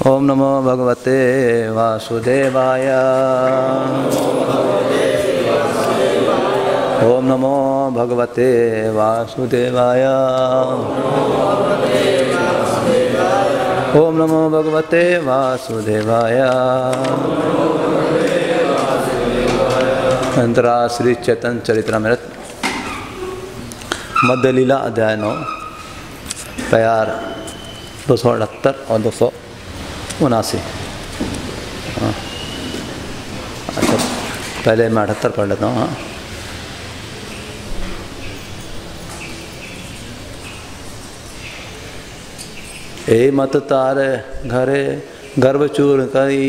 ओम नमो भगवते वासुदेवाय। ओम नमो भगवते वासुदेवाय। ओम नमो भगवते वासुदेवाय। अंतरा श्री चैतन्य चरितमृत मध्य लीला अध्याय नौ। प्यार दो सौ अठहत्तर और दो सौ उनासी। हाँ। अच्छा पहले मैं अठहत्तर पढ़ लेता हूँ हाँ। ए मत तार घरे गर्भ चूर करी,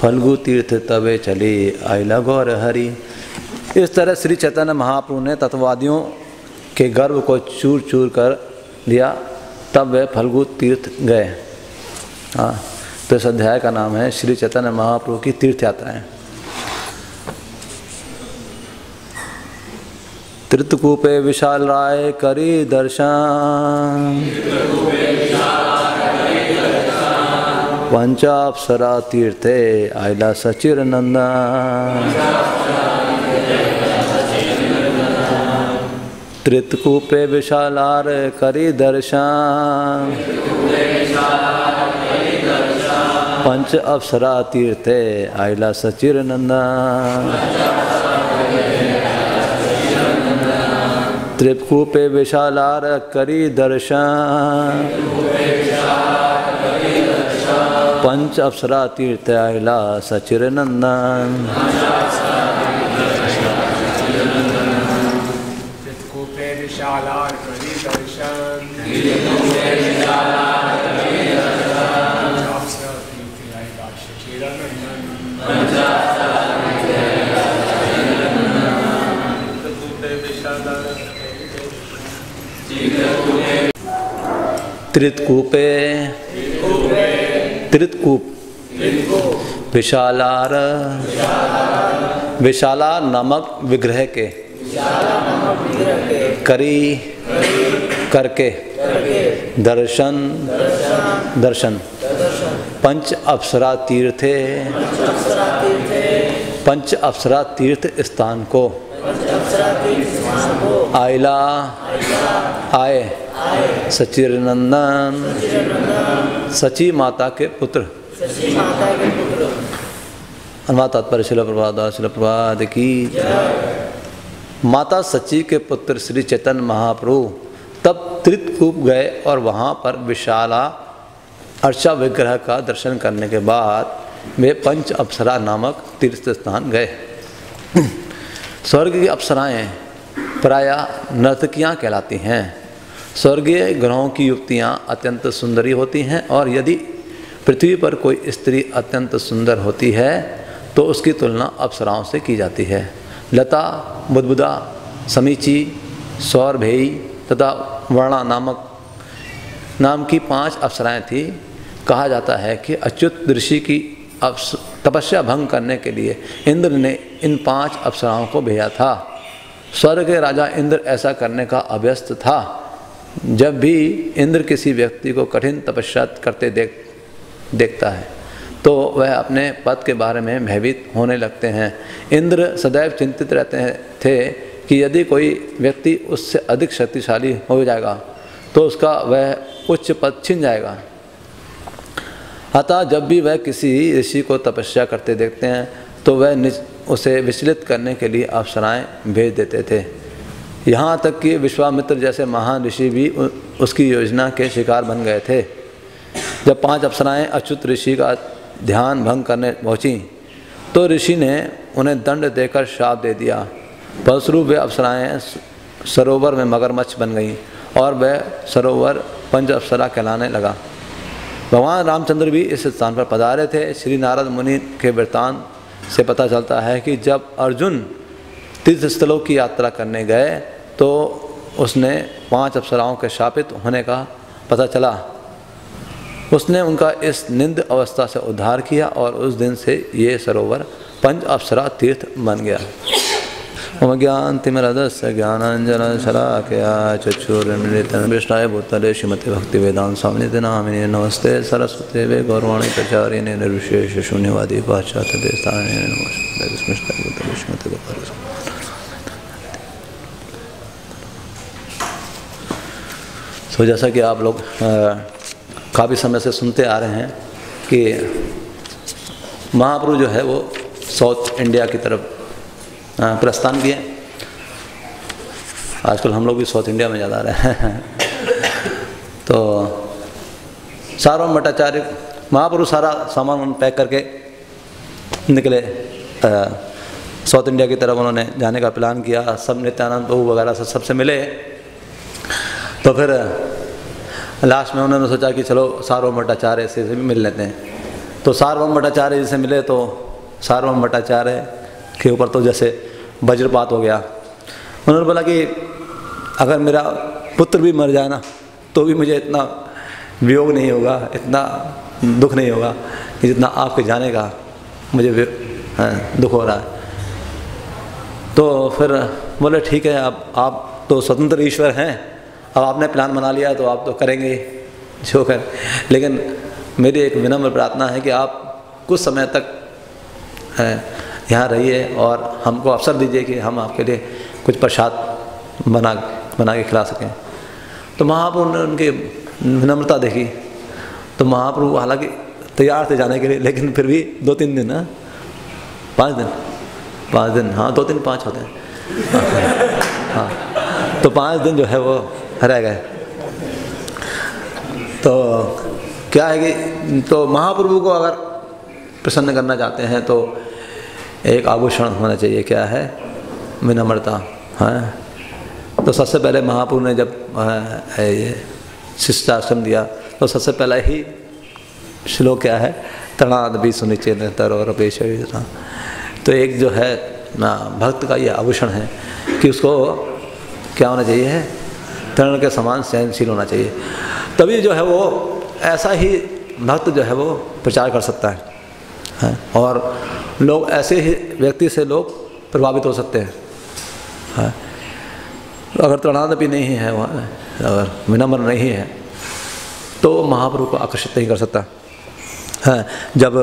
फल्गु तीर्थ तबे चली, आइला गौर हरी। इस तरह श्री चैतन्य महाप्रभु ने तत्ववादियों के गर्भ को चूर चूर कर दिया तब वे फल्गु तीर्थ गए। हाँ। तो इस अध्याय का नाम है श्री चैतन्य महाप्रभु की तीर्थ यात्राएँ त्रितकूपे विशाल राय करी दर्शन। पंचाप्सरा तीर्थे आयला सचिर नंदन त्रितकूपे विशालार करी दर्शन। पंच अप्सरा तीर्थे, आयला सचिर नंदा त्रिपकूपे विशालार करी दर्शन। पंच अप्सरा तीर्थ, आयला सचिर नंदन चित्कूपे विशालार करी दर्शन अप्सरा तीर्थ आएगा शचिरनंदन त्रितकूपे। त्रितकूप। विशालार। विशाला नमक विग्रह के। करी। करके। दर्शन। दर्शन। पंच अप्सरा तीर्थे। पंच अप्सरा तीर्थ स्थान को। आयला आए सचिरनंदन सची माता के पुत्र। अनुवाद तात्पर्य शिल प्रभाद शिल प्रभाद की माता सची के पुत्र श्री चैतन्य महाप्रभु तब त्रितकूप गए और वहाँ पर विशाला अर्चा विग्रह का दर्शन करने के बाद वे पंच अप्सरा नामक तीर्थ स्थान गए। स्वर्ग की अप्सराएँ प्रायः नर्तकियाँ कहलाती हैं। स्वर्गीय ग्रहों की युक्तियाँ अत्यंत सुंदरी होती हैं और यदि पृथ्वी पर कोई स्त्री अत्यंत सुंदर होती है तो उसकी तुलना अप्सराओं से की जाती है। लता, बुदबुदा, समीची सौरभेयी तथा वर्णा नामक नाम की पाँच अप्सराएँ थी। कहा जाता है कि अच्युत ऋषि की तपस्या भंग करने के लिए इंद्र ने इन पाँच अप्सराओं को भेजा था। स्वर्ग के राजा इंद्र ऐसा करने का अभ्यस्त था। जब भी इंद्र किसी व्यक्ति को कठिन तपस्या करते देख, देखता है तो वह अपने पद के बारे में भयभीत होने लगते हैं। इंद्र सदैव चिंतित रहते थे कि यदि कोई व्यक्ति उससे अधिक शक्तिशाली हो जाएगा तो उसका वह उच्च पद छिन जाएगा। अतः जब भी वह किसी ऋषि को तपस्या करते देखते हैं तो वह उसे विचलित करने के लिए अप्सराएँ भेज देते थे। यहाँ तक कि विश्वामित्र जैसे महान ऋषि भी उसकी योजना के शिकार बन गए थे। जब पाँच अप्सराएँ अच्युत ऋषि का ध्यान भंग करने पहुँची तो ऋषि ने उन्हें दंड देकर श्राप दे दिया। फलस्वरूप वे अप्सराएँ सरोवर में मगरमच्छ बन गईं और वह सरोवर पंच अप्सरा कहलाने लगा। भगवान रामचंद्र भी इस स्थान पर पधारे थे। श्री नारद मुनि के वृतान से पता चलता है कि जब अर्जुन तीर्थ स्थलों की यात्रा करने गए तो उसने पाँच अप्सराओं के शापित होने का पता चला। उसने उनका इस निंद अवस्था से उद्धार किया और उस दिन से ये सरोवर पंच अप्सरा तीर्थ बन गया। ज्ञानतिमिरदस्य ज्ञानाञ्जनशलाकया चक्षुर्मिलितं विष्णाय भूतले श्रीमति भक्तिवेदान्त स्वामिनिति नामिने। नमस्ते सरस्वती वे गौरवाणी प्रचारिणे निर्विशेष शून्यवादी पाश्चात्य देशाने नमस्ते श्रीमति गोपाल तो जैसा कि आप लोग काफ़ी समय से सुनते आ रहे हैं कि महाप्रभु जो है वो साउथ इंडिया की तरफ़ प्रस्थान किए आजकल हम लोग भी साउथ इंडिया में ज़्यादा रहे हैं। तो सार्वम भट्टाचार्य महाप्रभु सारा सामान पैक करके निकले। साउथ इंडिया की तरफ़ उन्होंने जाने का प्लान किया। सब नित्यानंद प्रभु वगैरह से सबसे मिले। तो फिर लास्ट में उन्होंने सोचा कि चलो सार्वम भट्टाचार्य से भी मिल लेते हैं। तो सार्वम भट्टाचार्य से मिले तो सार्वम भट्टाचार्य के ऊपर तो जैसे वज्रपात हो गया। उन्होंने बोला कि अगर मेरा पुत्र भी मर जाए ना तो भी मुझे इतना वियोग नहीं होगा, इतना दुख नहीं होगा कि जितना आपके जाने का मुझे दुख हो रहा है। तो फिर बोले, ठीक है आप आप तो स्वतंत्र ईश्वर हैं, अब आपने प्लान बना लिया तो आप तो करेंगे जो कर लेकिन मेरी एक विनम्र प्रार्थना है कि आप कुछ समय तक यहाँ रहिए और हमको अवसर दीजिए कि हम आपके लिए कुछ प्रसाद बना बना के खिला सकें। तो महाप्रभु ने उनकी विनम्रता देखी। तो महाप्रभु हालाँकि तैयार थे जाने के लिए, लेकिन फिर भी दो तीन दिन हाँ? पाँच दिन? पाँच दिन हाँ दो तीन पाँच होते हैं। हाँ तो पाँच दिन जो है वो रह गए। तो क्या है कि तो महाप्रभु को अगर प्रसन्न करना चाहते हैं तो एक आभूषण होना चाहिए क्या है? विनम्रता है? तो सबसे पहले महापुर ने जब ये शिष्टाश्रम दिया तो सबसे पहला ही श्लोक क्या है? तणाद भी सुनिश्चित तर और अपेश तो एक जो है ना भक्त का ये आभूषण है कि उसको क्या होना चाहिए? है तरण के समान सहनशील होना चाहिए। तभी जो है वो ऐसा ही भक्त जो है वो प्रचार कर सकता है, है? और लोग ऐसे ही व्यक्ति से लोग प्रभावित हो सकते हैं। हाँ। अगर तणाद भी नहीं है वहाँ, अगर विनम्र नहीं है तो महाप्रभु को आकर्षित नहीं कर सकता। है। जब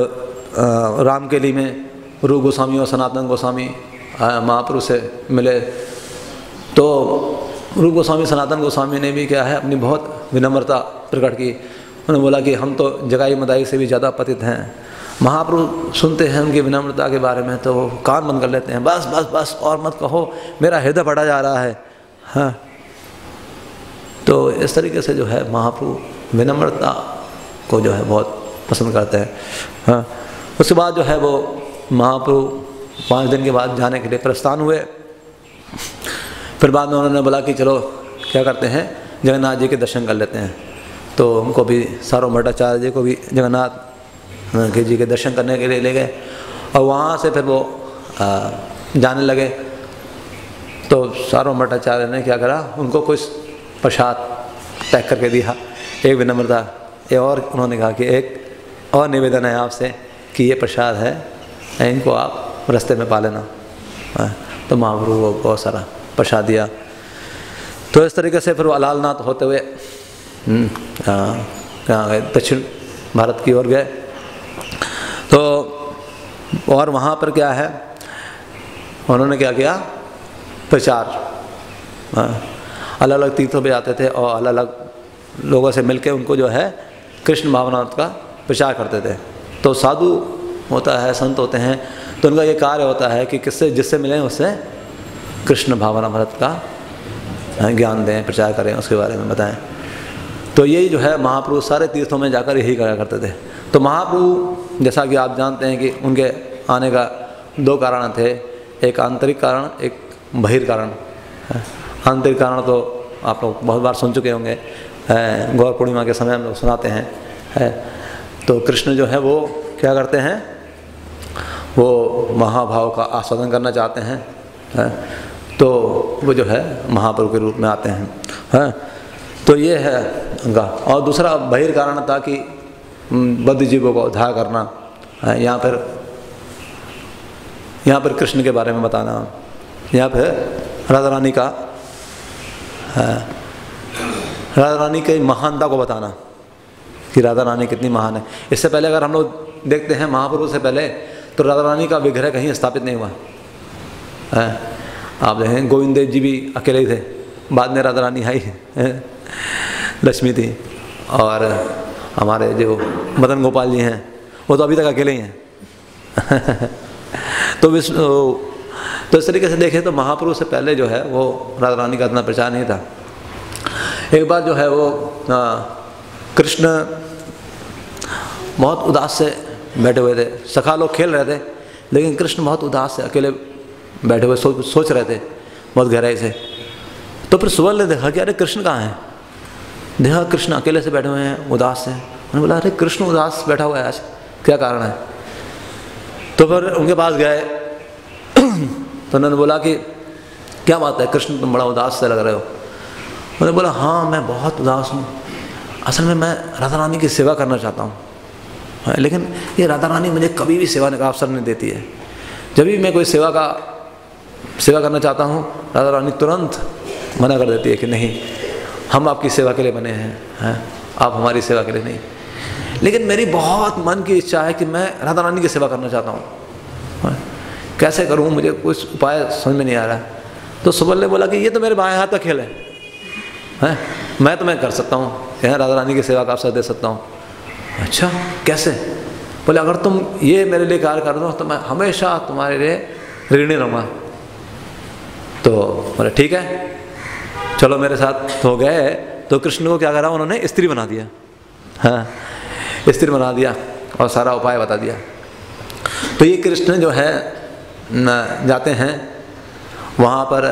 राम के लिए में रू गोस्वामी और सनातन गोस्वामी महाप्रभु से मिले तो रूप गोस्वामी, सनातन गोस्वामी ने भी क्या है, अपनी बहुत विनम्रता प्रकट की। उन्होंने बोला कि हम तो जगाई मदाई से भी ज़्यादा पतित हैं। महाप्रभु सुनते हैं उनकी विनम्रता के बारे में तो कान बंद कर लेते हैं, बस बस बस, और मत कहो, मेरा हृदय बढ़ा जा रहा है। हाँ। तो इस तरीके से जो है महाप्रभु विनम्रता को जो है बहुत पसंद करते हैं। हाँ। उसके बाद जो है वो महाप्रभु पाँच दिन के बाद जाने के लिए प्रस्थान हुए। फिर बाद में उन्होंने बोला कि चलो, क्या करते हैं? जगन्नाथ जी के दर्शन कर लेते हैं। तो उनको भी सारो भट्टाचार्य जी को भी जगन्नाथ के जी के दर्शन करने के लिए ले गए और वहाँ से फिर वो जाने लगे। तो सारों भट्टाचार्य ने क्या करा? उनको कुछ प्रसाद पैक करके दिया। एक विनम्रता ये और उन्होंने कहा कि एक और निवेदन है आपसे कि ये प्रसाद है इनको आप रास्ते में पा लेना। तो महाप्रभु को बहुत सारा प्रसाद दिया। तो इस तरीके से फिर वो अलालनाथ होते हुए हम्म, कहाँ गए? दक्षिण भारत की ओर गए। तो और वहाँ पर क्या है? उन्होंने क्या किया? प्रचार। हाँ, अलग अलग तीर्थों पे आते थे और अलग अलग लोगों से मिलके उनको जो है कृष्ण भावना का प्रचार करते थे। तो साधु होता है संत होते हैं तो उनका ये कार्य होता है कि किससे जिससे मिलें उससे कृष्ण भावना भरत का हाँ, ज्ञान दें प्रचार करें उसके बारे में बताएँ। तो यही जो है महापुरुष सारे तीर्थों में जाकर यही करा करते थे। तो महाप्रभु जैसा कि आप जानते हैं कि उनके आने का दो कारण थे। एक आंतरिक कारण, एक बहिर कारण। आंतरिक कारण तो आप लोग बहुत बार सुन चुके होंगे। गौर पूर्णिमा के समय हम लोग सुनाते हैं। है तो कृष्ण जो है वो क्या करते हैं? वो महाभाव का आस्वादन करना चाहते हैं। है? तो वो जो है महाप्रभु के रूप में आते हैं। है? तो ये है उनका। और दूसरा बहिर कारण था कि बद्ध जीवों का उद्धार करना यहाँ पर यहाँ पर कृष्ण के बारे में बताना यहाँ पे राधा रानी का है, राधा रानी की महानता को बताना कि राधा रानी कितनी महान है। इससे पहले अगर हम लोग देखते हैं महापुरुष से पहले तो राधा रानी का विग्रह कहीं स्थापित नहीं हुआ। है आप देखें गोविंद देव जी भी अकेले ही थे बाद में राधा रानी आई लक्ष्मी थी और हमारे जो मदन गोपाल जी हैं, वो तो अभी तक अकेले ही हैं। तो तो इस तरीके से देखें तो महापुरुष से पहले जो है, वो राधा रानी का इतना प्रचार नहीं था। एक बार जो है वो कृष्ण बहुत उदास से बैठे हुए थे। सखा लोग खेल रहे थे, लेकिन कृष्ण बहुत उदास से अकेले बैठे हुए सोच सोच रहे थे बहुत गहराई से। तो फिर सुबह ने देखा कि अरे कृष्ण कहाँ हैं? देखा कृष्ण अकेले से बैठे हुए हैं उदास से उन्होंने बोला अरे कृष्ण उदास बैठा हुआ है आज। क्या कारण है? तो फिर उनके पास गए। तो उन्होंने बोला कि क्या बात है कृष्ण तुम बड़ा उदास से लग रहे हो? उन्होंने बोला हाँ मैं बहुत उदास हूँ। असल में मैं राधा रानी की सेवा करना चाहता हूँ। हाँ, लेकिन ये राधा रानी मुझे कभी भी सेवा का अवसर नहीं देती है। जब भी मैं कोई सेवा का सेवा करना चाहता हूँ राधा रानी तुरंत मना कर देती है कि नहीं हम आपकी सेवा के लिए बने हैं हैं? आप हमारी सेवा के लिए नहीं। लेकिन मेरी बहुत मन की इच्छा है कि मैं राधा रानी की सेवा करना चाहता हूँ। हाँ, कैसे करूँ? मुझे कुछ उपाय समझ में नहीं आ रहा। तो सुबल ने बोला कि ये तो मेरे बाएँ हाथ का खेल है। हैं? मैं तो मैं कर सकता हूँ। यहाँ राधा रानी की सेवा का अवसर दे सकता हूँ। अच्छा कैसे? बोले अगर तुम ये मेरे लिए कार्य कर दो तो मैं हमेशा तुम्हारे लिए ऋणी रहूँगा। तो बोले ठीक है। चलो मेरे साथ हो गए तो कृष्ण को क्या करा, उन्होंने स्त्री बना दिया। हाँ स्त्री बना दिया और सारा उपाय बता दिया। तो ये कृष्ण जो है जाते हैं। वहाँ पर,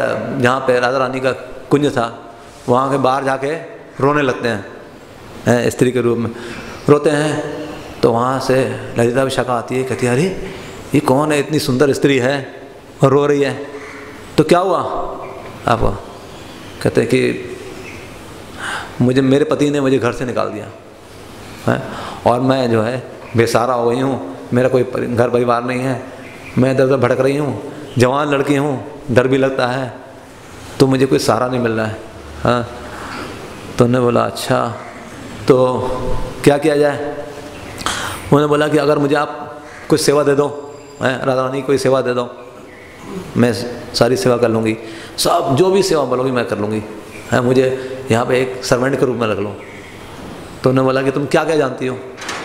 जहाँ पे राधा रानी का कुंज था, वहाँ के बाहर जाके रोने लगते हैं स्त्री के रूप में। रोते हैं तो वहाँ से ललिता विशाखा आती है, कहती है, अरे, ये कौन है? इतनी सुंदर स्त्री है और रो रही है। तो क्या हुआ? आप कहते हैं कि मुझे, मेरे पति ने मुझे घर से निकाल दिया, है? और मैं जो है बेसहारा हो गई हूँ, मेरा कोई घर परिवार नहीं है, मैं इधर उधर भटक रही हूँ, जवान लड़की हूँ, डर भी लगता है तो मुझे कोई सहारा नहीं मिल रहा है हाँ? तो उन्होंने बोला अच्छा तो क्या किया जाए? उन्होंने बोला कि, अगर मुझे आप कुछ सेवा दे दो राधा रानी, कोई सेवा दे दो, मैं सारी सेवा कर लूँगी। सब जो भी सेवा बोलोगी मैं कर लूँगी। है मुझे यहाँ पे एक सर्वेंट के रूप में रख लो। तो उन्होंने बोला कि तुम क्या क्या जानती हो?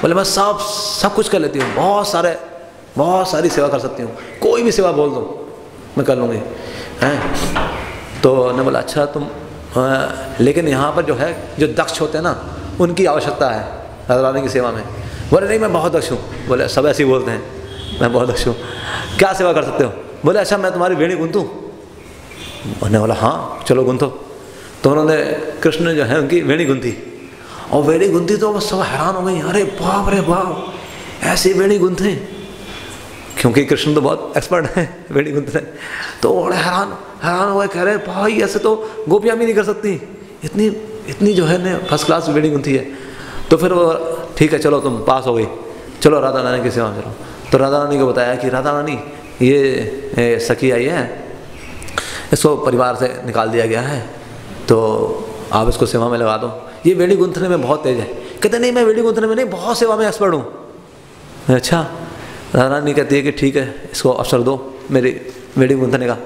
बोले मैं सब सब कुछ कर लेती हूँ। बहुत सारे बहुत सारी सेवा कर सकती हूँ। कोई भी सेवा बोल दो मैं कर लूँगी। हैं? तो उन्होंने बोला अच्छा तुम आ, लेकिन यहाँ पर जो है जो दक्ष होते हैं ना उनकी आवश्यकता है राधा रानी की सेवा में। बोले नहीं मैं बहुत दक्ष हूँ। बोले सब ऐसे ही बोलते हैं मैं बहुत दक्ष हूँ। क्या सेवा कर सकते हो? बोले अच्छा मैं तुम्हारी वेणी गुंथूँ? उन्होंने बोला हाँ चलो गुंथो। तो उन्होंने कृष्ण जो है, उनकी वेणी गुंथी। और वेणी गुंथी तो बस सब हैरान हो गई, अरे बाप रे बाप, ऐसी वेणी गुंथे? क्योंकि कृष्ण तो बहुत एक्सपर्ट है वेणी गुंथने। तो बड़े हैरान हैरान हुए कह रहे, भाई, ऐसे तो गोपियाँ भी नहीं कर सकती। इतनी इतनी जो है ने फ़र्स्ट क्लास वेणी गुंथी है। तो फिर वो, ठीक है, चलो, तुम पास हो गई। चलो, राधा रानी की सेवा चलो। तो राधा रानी को बताया कि, राधा रानी ये सखी आई है, इसको परिवार से निकाल दिया गया है तो आप इसको सेवा में लगा दो। ये वेड़ी गुंथने में बहुत तेज है। कहते, नहीं, मैं वेड़ी गुंथने में नहीं, बहुत सेवा में एक्सपर्ट हूँ। अच्छा राधा रानी कहती है कि ठीक है, इसको अवसर दो मेरी वेड़ी गुंथने का।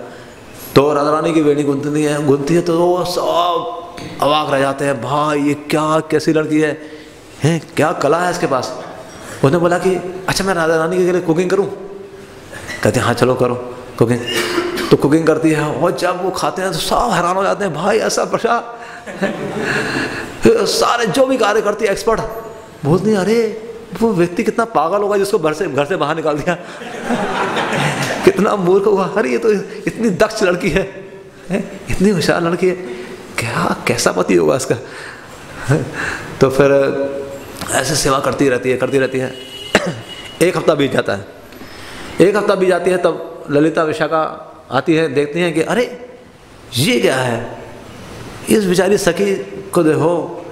तो राधा रानी की वेड़ी गुंथनी है गुंथी है तो वो सब अवाक रह जाते हैं। भाई, ये क्या, कैसी लड़की है? हैं, क्या कला है इसके पास? उसने बोला कि अच्छा मैं राधा रानी के लिए कुकिंग करूँ? कहते हैं हाँ चलो करो। कुकिंग तो कुकिंग करती है और जब वो खाते हैं तो सब हैरान हो जाते हैं भाई ऐसा प्रशा सारे जो भी कार्य करती है एक्सपर्ट बोलती हैं अरे वो व्यक्ति कितना पागल होगा जिसको घर से घर से बाहर निकाल दिया। कितना मूर्ख होगा। अरे ये तो इतनी दक्ष लड़की है, है? इतनी होशियार लड़की है। क्या कैसा पति होगा इसका? तो फिर ऐसे सेवा करती रहती है करती रहती है। एक हफ़्ता बीत जाता है। एक हफ़्ता भी जाती है, तब ललिता विशाखा आती है, देखती हैं कि अरे, ये क्या है? इस बेचारी सखी को देखो,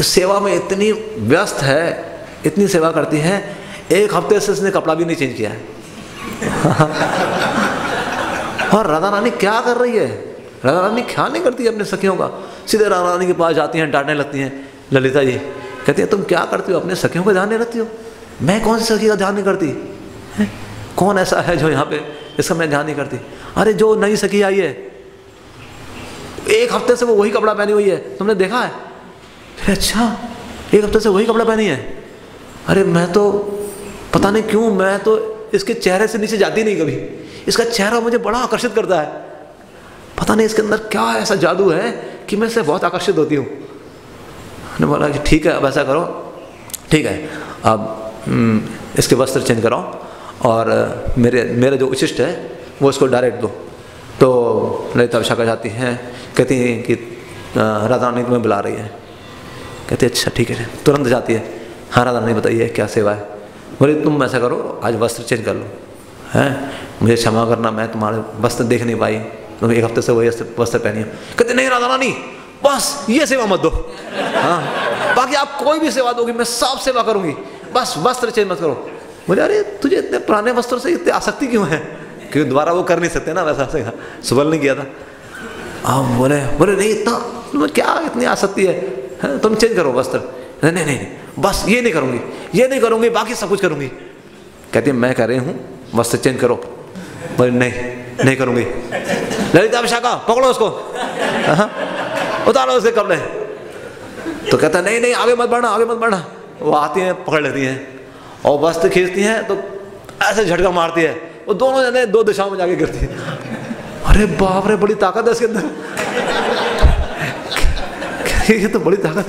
इस सेवा में इतनी व्यस्त है, इतनी सेवा करती है, एक हफ़्ते से इसने कपड़ा भी नहीं चेंज किया है। और राधा रानी क्या कर रही है? राधा रानी ख्याल नहीं करती अपने सखियों का। सीधे राधा रानी के पास जाती हैं, डांटने लगती हैं, ललिता जी, कहती हैं, तुम क्या करती हो? अपने सखियों का ध्यान नहीं रखती हो? मैं कौन सी सखी का ध्यान नहीं करती? है? कौन ऐसा है जो यहाँ पे इसका मैं ध्यान नहीं करती? अरे जो नई सखी आई है। एक हफ़्ते से वो वही कपड़ा पहनी हुई है। तुमने देखा है? अच्छा एक हफ़्ते से वही कपड़ा पहनी है। अरे मैं तो पता नहीं क्यों मैं तो इसके चेहरे से नीचे जाती नहीं कभी। इसका चेहरा मुझे बड़ा आकर्षित करता है। पता नहीं इसके अंदर क्या ऐसा जादू है कि मैं इससे बहुत आकर्षित होती हूँ। ने बोला कि ठीक है अब ऐसा करो। ठीक है अब हम्म, इसके वस्त्र चेंज कराओ। और मेरे मेरे जो उचिष्ट है, वो इसको डायरेक्ट दो। तो ललिता विशाखा जाती हैं, कहती हैं कि राधा रानी तुम्हें बुला रही है। कहती अच्छा ठीक है, तुरंत जाती है। हाँ राधा रानी, बताइए, क्या सेवा है? बोले, तुम ऐसा करो, आज वस्त्र चेंज कर लो। हैं? मुझे क्षमा करना, मैं तुम्हारे वस्त्र देख नहीं पाई। तुम एक हफ़्ते से वही वस्त्र पहनी हो। कहते नहीं, राधा रानी, बस ये सेवा मत दो। हाँ बाकी आप कोई भी सेवा दोगी, मैं सब सेवा करूँगी। बस वस्त्र चेंज मत करो। बोले अरे तुझे इतने पुराने वस्त्रों से इतनी आसक्ति क्यों है? क्योंकि दोबारा वो कर नहीं सकते ना वैसा से सुबल नहीं किया था। हाँ बोले बोले नहीं इतना क्या इतनी आसक्ति है, है तुम चेंज करो वस्त्र। नहीं नहीं नहीं बस ये नहीं करूँगी ये नहीं करूँगी बाकी सब कुछ करूँगी। कहती है मैं कह रही हूँ वस्त्र चेंज करो। बोले नहीं नहीं करूँगी। ललिता विशाखा पकड़ो उसको। हाँ, उतारो उसके कपड़े। तो कहता नहीं नहीं आगे मत बढ़ना आगे मत बढ़ना। वो आती हैं पकड़ लेती हैं। और वस्त्र खींचती है तो ऐसे झटका मारती है। वो दोनों जने दो दिशाओं में जाके गिरती है। अरे बाप रे, बड़ी ताकत है इसके अंदर। ये तो बड़ी ताकत।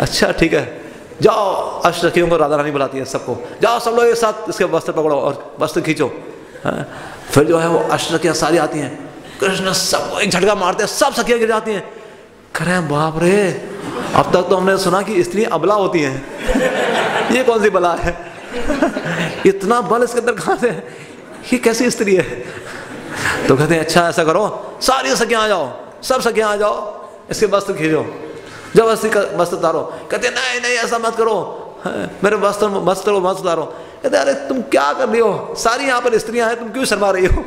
अच्छा ठीक है। जाओ अष्टखियों को राधा रानी बुलाती है सबको। जाओ, सब लोग एक साथ इसके वस्त्र पकड़ो और वस्त्र खींचो। हाँ? फिर जो है वो अष्टखियाँ सारी आती हैं। कृष्ण सबको एक झटका मारते हैं, सब सखियाँ गिर जाती हैं। करें बाप रे, अब तक तो हमने सुना कि स्त्री अबला होती हैं। ये कौन सी बला है? इतना बल इसके अंदर कहाँ से ये कैसी स्त्री है? तो कहते हैं अच्छा ऐसा करो, सारी सखियाँ आ जाओ, सब सखियाँ आ जाओ, इसके वस्त्र खींचो, जब का वस्त्र उतारो, कहते नहीं नहीं, ऐसा मत करो मेरे वस्त्र वस्त्र मत उतारो। कहते अरे, तुम क्या कर रही हो? सारी यहाँ पर स्त्रियाँ हैं, तुम क्यों शर्मा रही हो?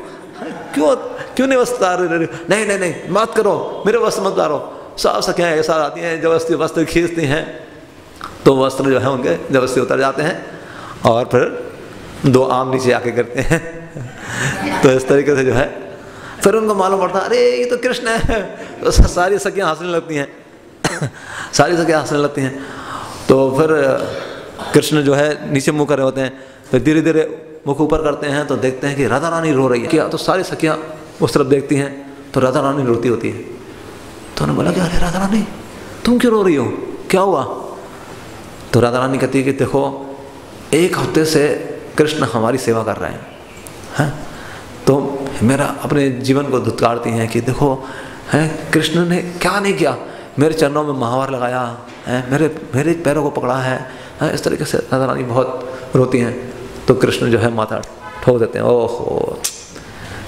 क्यों क्यों नहीं वस्त्र उतार रही नहीं नहीं नहीं, मत करो, मेरे वस्त्र मत उतारो। सब सखियाँ ऐसा आती हैं, ज़बरदस्ती वस्त्र खींचती हैं तो वस्त्र जो है उनके ज़बरदस्ती उतर जाते हैं। और फिर दो आम नीचे आके करते हैं। तो इस तरीके से जो है, फिर उनको मालूम पड़ता, अरे, ये तो कृष्ण है। तो सारी सखियाँ हंसने लगती हैं। सारी सखियाँ हंसने लगती हैं। तो फिर, कृष्ण जो है, नीचे मुँह कर होते हैं। फिर धीरे धीरे मुख ऊपर करते हैं तो देखते हैं कि राधा रानी रो रही है। क्या? तो सारी सखियाँ उस तरफ़ देखती हैं तो राधा रानी रोती होती है। तो उन्होंने बोला कि अरे राधा रानी तुम क्यों रो रही हो? क्या हुआ? तो राधा रानी कहती है कि, देखो एक हफ़्ते से कृष्ण हमारी सेवा कर रहे हैं हैं? तो मेरा अपने जीवन को धुतकारती हैं कि देखो हैं? कृष्ण ने क्या नहीं किया? मेरे चरणों में महावर लगाया है? मेरे मेरे पैरों को पकड़ा है, है? इस तरीके से राधा रानी बहुत रोती हैं। तो कृष्ण जो है माथा ठोक देते हैं ओहो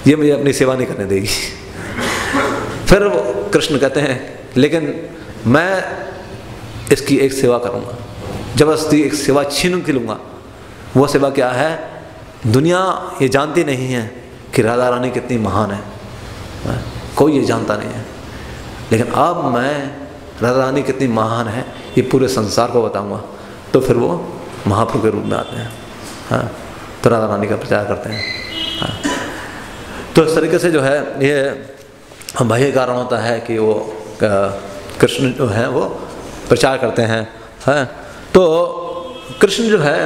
ये मुझे अपनी सेवा नहीं करने देगी। फिर वो कृष्ण कहते हैं लेकिन मैं इसकी एक सेवा करूँगा ज़बरदस्ती एक सेवा छीन के लूँगा वो सेवा क्या है? दुनिया ये जानती नहीं है कि राधा रानी कितनी महान है। कोई ये जानता नहीं है। लेकिन अब मैं राधा रानी कितनी महान है, ये पूरे संसार को बताऊँगा। तो फिर वो महाप्रभु के रूप में आते हैं। हाँ तो राधा रानी का प्रचार करते हैं। हाँ तो इस तरीके से जो है, ये बाह्य कारण होता है कि वो कृष्ण जो है वो प्रचार करते हैं। हैं तो कृष्ण जो है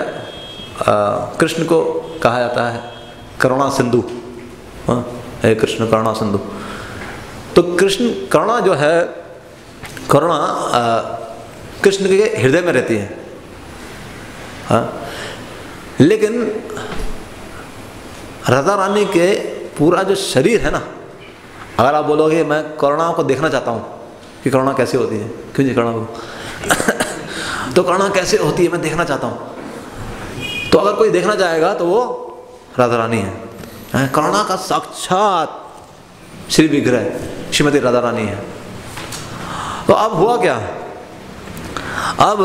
कृष्ण को कहा जाता है करुणा सिंधु। हाँ कृष्ण, करुणा सिंधु। तो कृष्ण, करुणा जो है, करुणा कृष्ण के हृदय में रहती है। हाँ लेकिन राधा रानी के पूरा जो शरीर है ना, अगर आप बोलोगे, मैं करुणा को देखना चाहता हूँ कि करुणा कैसे होती है। क्यों जी करुणा को? तो करुणा कैसे होती है, मैं देखना चाहता हूँ। तो अगर कोई देखना चाहेगा तो वो राधा रानी है। करुणा का साक्षात श्री विग्रह, श्रीमती राधा रानी है। तो अब हुआ क्या? अब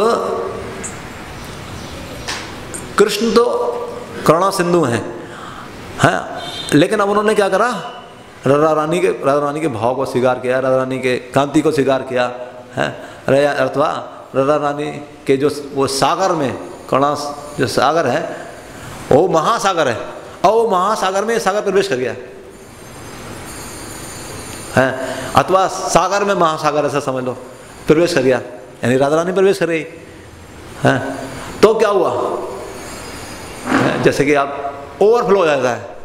कृष्ण तो करुणा सिंधु हैं। हैं, लेकिन अब उन्होंने क्या करा? राधा रानी के, राधा रानी के भाव को स्वीकार किया, राधा रानी के कांति को स्वीकार किया। है अथवा राधा रानी के जो वो सागर में कणा जो सागर है, वो महासागर है। और वो महासागर में सागर प्रवेश कर गया। है? अथवा सागर में महासागर, ऐसा समझ लो। प्रवेश कर गया। यानी राधा रानी प्रवेश कर गई। है? तो क्या हुआ? जैसे कि आप ओवरफ्लो हो जाता है।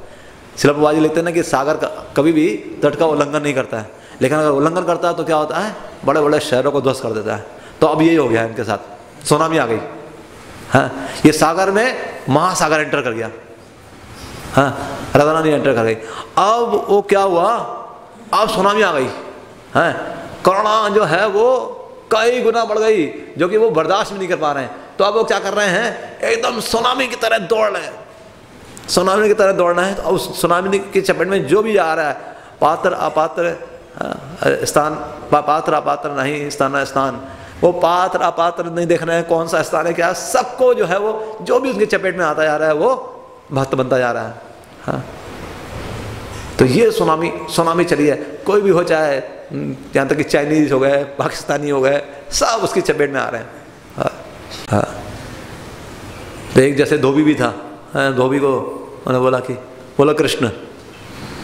शिल्पबाजी लिखते हैं ना कि सागर का कभी भी तट का उल्लंघन नहीं करता है। लेकिन अगर उल्लंघन करता है तो क्या होता है? बड़े बड़े शहरों को ध्वस्त कर देता है। तो अब यही हो गया है इनके साथ। सोनामी आ गई। हाँ ये सागर में महासागर एंटर कर गया। हाँ एंटर कर गई। अब वो क्या हुआ? अब सुनामी आ गई। है कोरोना जो है वो कई गुना बढ़ गई जो कि वो बर्दाश्त भी नहीं कर पा रहे हैं। तो अब वो क्या कर रहे हैं? एकदम सुनामी की तरह दौड़ रहे हैं। सुनामी की तरह दौड़ना है तो अब उस सुनामी की चपेट में जो भी आ रहा है पात्र अपात्र हाँ, स्थान पात्र अपात्र नहीं स्थान स्थान। वो पात्र अपात्र नहीं देख रहे हैं कौन सा स्थान है क्या? सबको जो है वो जो भी उसकी चपेट में आता जा रहा है वो भक्त बनता जा रहा है। हाँ। तो ये सुनामी सुनामी चली है। कोई भी हो चाहे यहाँ तक कि चाइनीज़ हो गए पाकिस्तानी हो गए सब उसकी चपेट में आ रहे हैं। हाँ हाँ। तो एक जैसे धोबी भी था हाँ, धोबी को उन्होंने बोला कि बोला कृष्ण।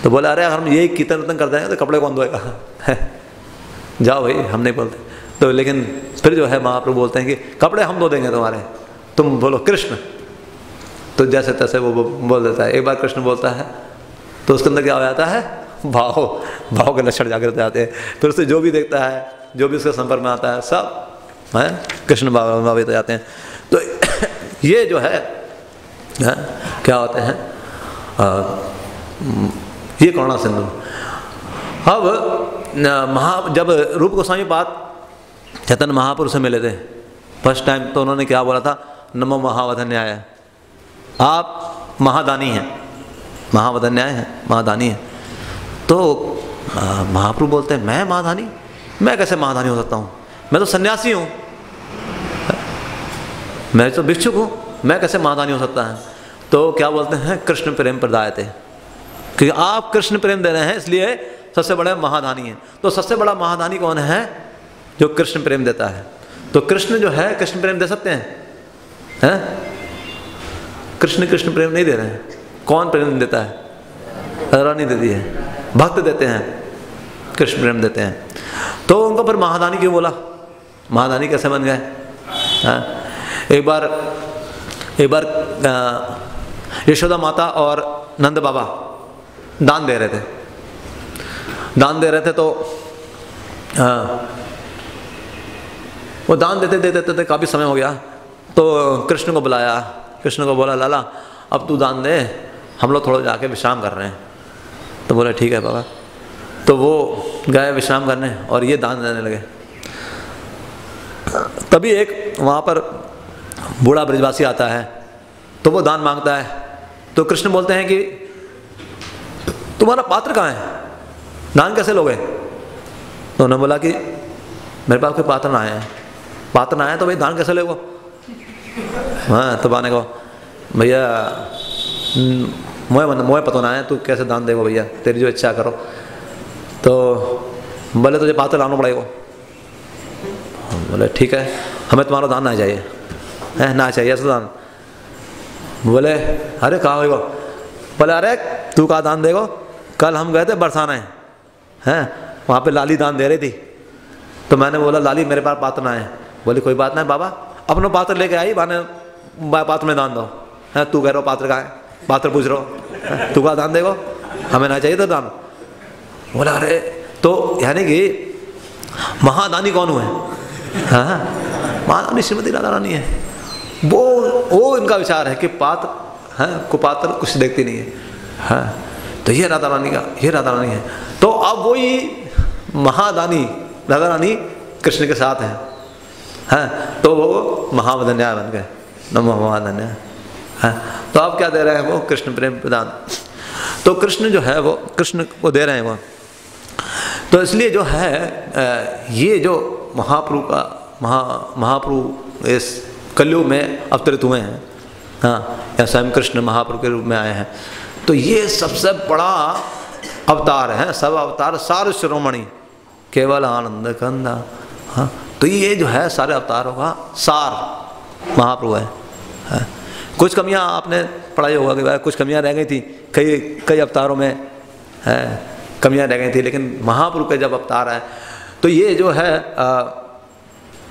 तो बोला अरे अगर हम यही कीर्तन वीर्तन कर देंगे तो कपड़े कौन धोएगा? जाओ भाई हम नहीं बोलते। तो लेकिन फिर जो है महाप्रभु बोलते हैं कि कपड़े हम धो देंगे तुम्हारे। तुम बोलो कृष्ण। तो जैसे तैसे वो बोल देता है। एक बार कृष्ण बोलता है तो उसके अंदर क्या हो जाता है? भाव भाव के लक्षण जागृत जाते हैं। फिर उससे जो भी देखता है जो भी उसके संपर्क में आता है सब है कृष्ण भावित जाते हैं। तो ये जो है, है क्या होते हैं? आ, ये करुणा सिंधु अब महा जब रूप गोस्वामी पाद चैतन्य महापुरुष से मिले थे। फ़र्स्ट टाइम तो उन्होंने क्या बोला था? नमो महावधन्याय आप महादानी हैं। महावधन्याय हैं, महादानी हैं। तो महाप्रभु बोलते हैं, मैं महादानी? मैं कैसे महादानी हो सकता हूँ? मैं तो सन्यासी हूँ। मैं तो भिक्षुक हूँ। मैं कैसे महादानी हो सकता है? तो क्या बोलते हैं? कृष्ण प्रेम प्रदाय थे। क्योंकि आप कृष्ण प्रेम दे रहे हैं, इसलिए सबसे बड़े महादानी है। तो सबसे बड़ा महादानी कौन है? जो कृष्ण प्रेम देता है। तो कृष्ण जो है कृष्ण प्रेम दे सकते हैं? हैं? कृष्ण कृष्ण प्रेम नहीं दे रहे हैं। कौन प्रेम देता है? रानी देती है। भक्त देते हैं। कृष्ण प्रेम देते हैं। तो उनको फिर महादानी क्यों बोला? महादानी कैसे बन गए? एक बार एक बार यशोदा माता और नंद बाबा दान दे रहे थे। दान दे रहे थे तो आ, वो दान देते देते देते काफ़ी समय हो गया। तो कृष्ण को बुलाया। कृष्ण को बोला, लाला, अब तू दान दे। हम लोग थोड़ा जाके विश्राम कर रहे हैं। तो बोले, ठीक है बाबा। तो वो गए विश्राम करने और ये दान देने लगे। तभी एक वहाँ पर बूढ़ा ब्रजवासी आता है। तो वो दान माँगता है। तो कृष्ण बोलते हैं कि, तुम्हारा पात्र कहाँ है? दान कैसे लोगे? तो उन्होंने बोला कि, मेरे पास कोई पात्र ना आया है। पात्र ना आया तो भाई दान कैसे लोगो? हाँ तो आने को, भैया मोए मोए पता ना है तू कैसे दान देगा भैया? तेरी जो इच्छा करो। तो बोले तुझे पात्र लाना पड़ेगा। बोले, ठीक है, हमें तुम्हारा दान ना चाहिए। है, ना चाहिए, ऐसा दान बोले, अरे कहाँ होगा बोले, अरे, तू कहाँ दान देगो? कल हम गए थे बरसाना। हैं, वहाँ पे लाली दान दे रही थी। तो मैंने बोला, लाली, मेरे पास पात्र ना है बोली, कोई बात नहीं बाबा, अपना पात्र लेके आई बाने पात्र में दान दो। है, तू कह रहा पात्र कहाँ है? पात्र पूछ रहा तू कहा दान देगो? हमें ना चाहिए तो दान। बोला, अरे तो यानी कि महादानी कौन हुए? हाँ महादानी श्रीमती राधा रानी है। वो वो इनका विचार है कि पात्र, है, कुपात्र कुछ देखती नहीं है। हाँ तो ये राधा रानी का, ये राधा रानी है। तो अब वही महादानी राधा रानी कृष्ण के साथ हैं। हैं तो वो महावधन्याय बन गए। नमो महाधन्याय है तो आप क्या दे रहे हैं वो? कृष्ण प्रेम प्रदान। तो कृष्ण जो है वो, कृष्ण को दे रहे हैं वो। तो इसलिए जो है ये जो महाप्रभु का, महा महाप्रभु इस कलयुग में अवतरित हुए हैं हाँ या स्वयं कृष्ण महाप्रभु के रूप में आए हैं तो ये सबसे बड़ा अवतार है, सब अवतार सार श्रोमणि केवल आनंद कंदा हाँ। तो ये जो है सारे अवतारों का सार महाप्रभु है, है। कुछ कमियाँ आपने पढ़ाई होगा कि कुछ कमियाँ रह गई थी कई कई अवतारों में है कमियाँ रह गई थी लेकिन महाप्रभु के जब अवतार है तो ये जो है आ,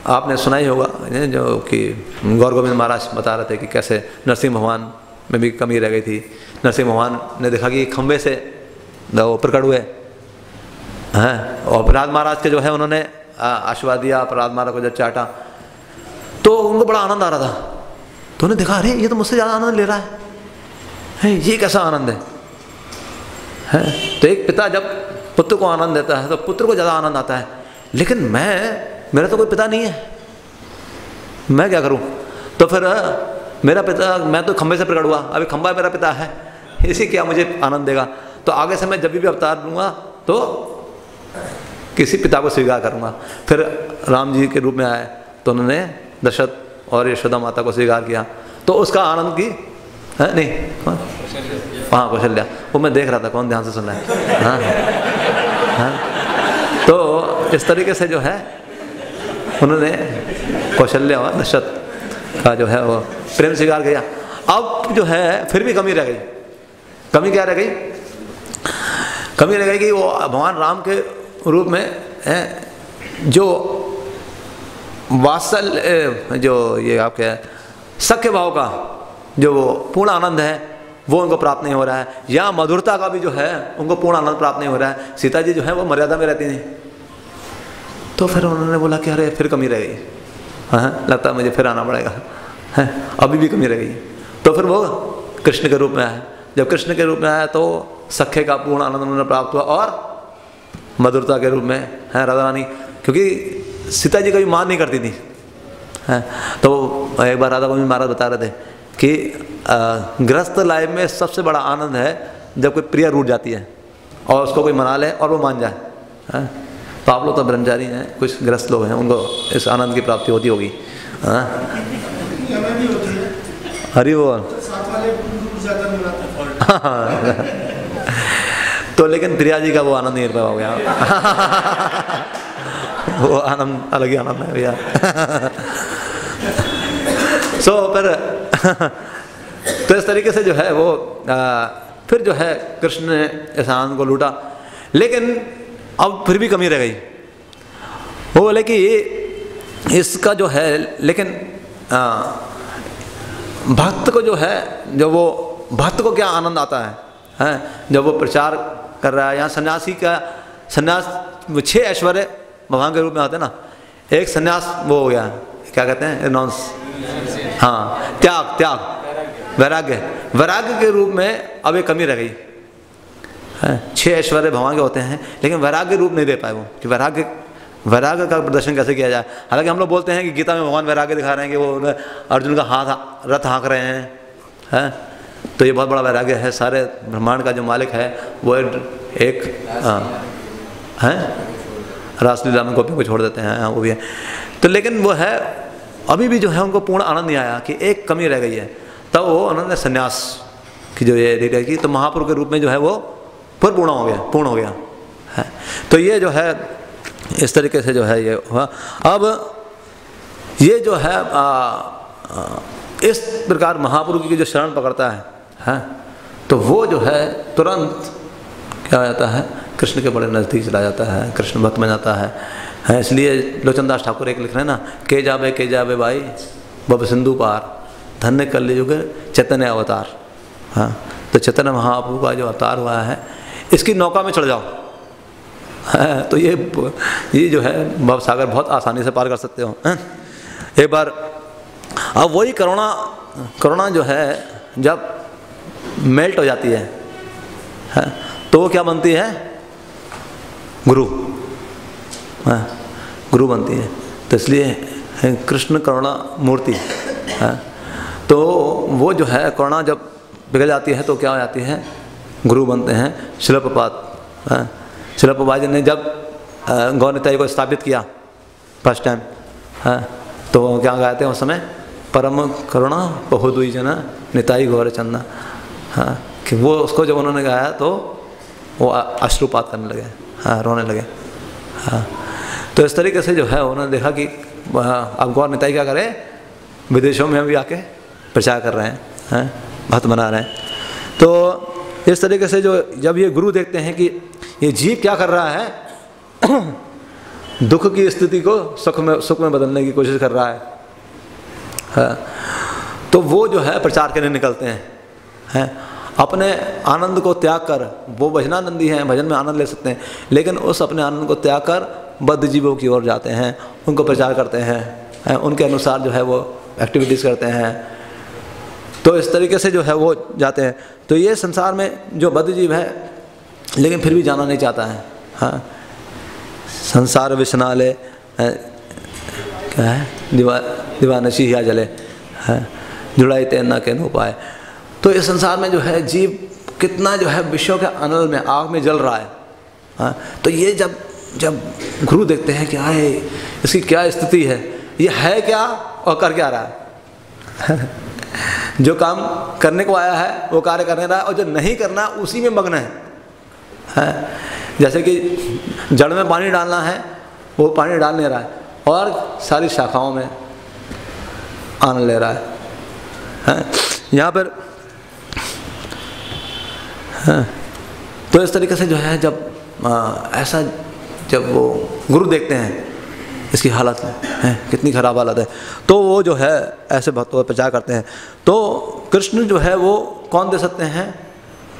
आपने सुना ही होगा जो कि गौर गोविंद महाराज बता रहे थे कि कैसे नरसिंह भगवान में भी कमी रह गई थी नरसिंह भगवान ने देखा कि खंबे से वो प्रकट हुए हैं और प्रहलाद महाराज के जो है उन्होंने आशीर्वाद दिया प्रहलाद महाराज को जब चाटा तो उनको बड़ा आनंद आ रहा था। तो उन्हें देखा अरे ये तो मुझसे ज़्यादा आनंद ले रहा है, है ये कैसा आनंद है? है? तो एक पिता जब पुत्र को आनंद देता है तो पुत्र को ज़्यादा आनंद आता है। लेकिन मैं मेरा तो कोई पिता नहीं है। मैं क्या करूँ? तो फिर मेरा पिता मैं तो खंबे से प्रकट हुआ। अभी खंबा मेरा पिता है। इसी क्या मुझे आनंद देगा? तो आगे से मैं जब भी अवतार लूँगा तो किसी पिता को स्वीकार करूँगा। फिर राम जी के रूप में आए तो उन्होंने दशरथ और यशोदा माता को स्वीकार किया। तो उसका आनंद की, है नहीं? हाँ कौशल्या। वो मैं देख रहा था, कौन ध्यान से सुन रहा है? हाँ हाँ। तो इस तरीके से जो है, उन्होंने कौशल्या और दशरथ का जो है वो प्रेम स्वीकार किया। अब जो है, फिर भी कमी रह गई। कमी क्या रह गई? कमी रह गई कि वो भगवान राम के रूप में, है, जो वात्सल जो ये आप क्या सख्य भाव का जो पूर्ण आनंद है, वो उनको प्राप्त नहीं हो रहा है। या मधुरता का भी जो है, उनको पूर्ण आनंद प्राप्त नहीं हो रहा है। सीता जी जो है, वो मर्यादा में रहती नहीं। तो फिर उन्होंने बोला कि अरे, फिर कमी रह गई हाँ लगता है मुझे फिर आना पड़ेगा। है, अभी भी कमी रह गई तो फिर वो कृष्ण के रूप में आया जब कृष्ण के रूप में आया तो सख्य का पूर्ण आनंद उन्होंने प्राप्त हुआ और मधुरता के रूप में है राधा रानी क्योंकि सीता जी कभी मान नहीं करती थी है? तो एक बार राधा गोविंद महाराज बता रहे थे कि गृहस्थ लाइफ में सबसे बड़ा आनंद है जब कोई प्रिय रूट जाती है और उसको कोई मना ले और वो मान जाए है? तो आप लोग तो ब्रह्मचारी हैं कुछ ग्रस्त लोग हैं उनको इस आनंद की प्राप्ति होती होगी हरी बोल तो लेकिन प्रिया जी का वो आनंद नहीं हो गया वो आनंद अलग ही आनंद है भैया सो फिर तो इस तरीके से जो है वो आ, फिर जो है कृष्ण ने इस आनंद को लूटा। लेकिन अब फिर भी कमी रह गई। वो बोले कि इसका जो है लेकिन आ, भक्त को जो है जो वो भक्त को क्या आनंद आता है? हैं, जब वो प्रचार कर रहा है, यहाँ सन्यासी का, सन्यास छः ऐश्वर्य भगवान के रूप में आते हैं ना, एक सन्यास वो हो गया, क्या कहते हैं रिनॉन्स हाँ त्याग त्याग, वैराग्य। वैराग्य के रूप में अब एक कमी रह गई। छः ऐश्वर्य भगवान के होते हैं, लेकिन वैराग्य रूप नहीं दे पाए वो, कि वैराग्य वैराग्य का प्रदर्शन कैसे किया जाए? हालाँकि हम लोग बोलते हैं कि गीता में भगवान वैराग्य दिखा रहे हैं कि वो अर्जुन का हाथ रथ हाँक रहे हैं हैं। तो ये बहुत बड़ा वैराग्य है सारे ब्रह्मांड का जो मालिक है वो एक हैं? रासलीला में गोपियों को छोड़ देते हैं वो भी है। तो लेकिन वो है अभी भी जो है उनको पूर्ण आनंद नहीं आया कि एक कमी रह गई है। तब वो उन्होंने संन्यास की जो ये डिग्री की तो महापुरुष के रूप में जो है वो पूर्ण हो गया पूर्ण हो गया है। तो ये जो है इस तरीके से जो है ये हुआ। अब ये जो है आ, आ, इस प्रकार महापुरुष की जो शरण पकड़ता है, हैं तो वो जो है तुरंत क्या हो जाता है, कृष्ण के बड़े नज़दीक चला जाता है, कृष्ण भक्त बन जाता है। है, इसलिए लोचनदास ठाकुर एक लिख रहे हैं ना, के जाबे के जाबे भाई, बब सिंधु पार, धन्य कल युग चैतन्य अवतार। हाँ तो चैतन्य महाप्रभु का जो अवतार हुआ है, इसकी नौका में चढ़ जाओ। है तो ये ये जो है भव सागर बहुत आसानी से पार कर सकते हो, एक बार अब वही करुणा करुणा जो है जब मेल्ट हो जाती है, है तो वो क्या बनती है? गुरु है गुरु बनती है। तो इसलिए कृष्ण करुणा मूर्ति है। तो वो जो है करुणा जब बिगड़ जाती है तो क्या हो जाती है? गुरु बनते हैं शिलप्रपात है। शिलप्रपात जी ने जब गौर को स्थापित किया फ़र्स्ट टाइम है तो क्या गाते हैं उस समय? परम करुणा बहुदुई जना निताई गौर चंदा। हाँ कि वो उसको जब उन्होंने गाया तो वो अश्रुपात करने लगे। हाँ रोने लगे। हाँ तो इस तरीके से जो है उन्होंने देखा कि अब गौर निताई क्या करें? विदेशों में भी आके प्रचार कर रहे हैं हैं भक्त बना रहे हैं। तो इस तरीके से जो जब ये गुरु देखते हैं कि ये जीव क्या कर रहा है दुख की स्थिति को सुख में सुख में बदलने की कोशिश कर रहा हाँ, तो वो जो है प्रचार करने निकलते हैं हैं। अपने आनंद को त्याग कर, वो भजनानंदी हैं, भजन में आनंद ले सकते हैं, लेकिन उस अपने आनंद को त्याग कर बद्ध जीवों की ओर जाते हैं, उनको प्रचार करते हैं हैं। उनके अनुसार जो है वो एक्टिविटीज़ करते हैं। तो इस तरीके से जो है वो जाते हैं। तो ये संसार में जो बद्ध जीव है, लेकिन फिर भी जाना नहीं चाहता है हाँ। संसार विषनालय क्या है? दीवा दीवानशी या जले है? जुड़ाई तैरना के उपाय तो इस संसार में जो है जीव कितना जो है विश्व के अनल में आग में जल रहा है। हाँ? तो ये जब जब गुरु देखते हैं कि आए इसकी क्या स्थिति है? ये है क्या और कर क्या रहा है? जो काम करने को आया है वो कार्य करने रहा है और जो नहीं करना उसी में मग्न है, है? जैसे कि जड़ में पानी डालना है वो पानी डाल नहीं रहा है। और सारी शाखाओं में आनंद ले रहा है, है? यहाँ पर है? तो इस तरीके से जो है जब आ, ऐसा जब वो गुरु देखते हैं इसकी हालत है? कितनी ख़राब हालत है। तो वो जो है ऐसे भक्तों पर प्रचार करते हैं। तो कृष्ण जो है वो कौन दे सकते हैं?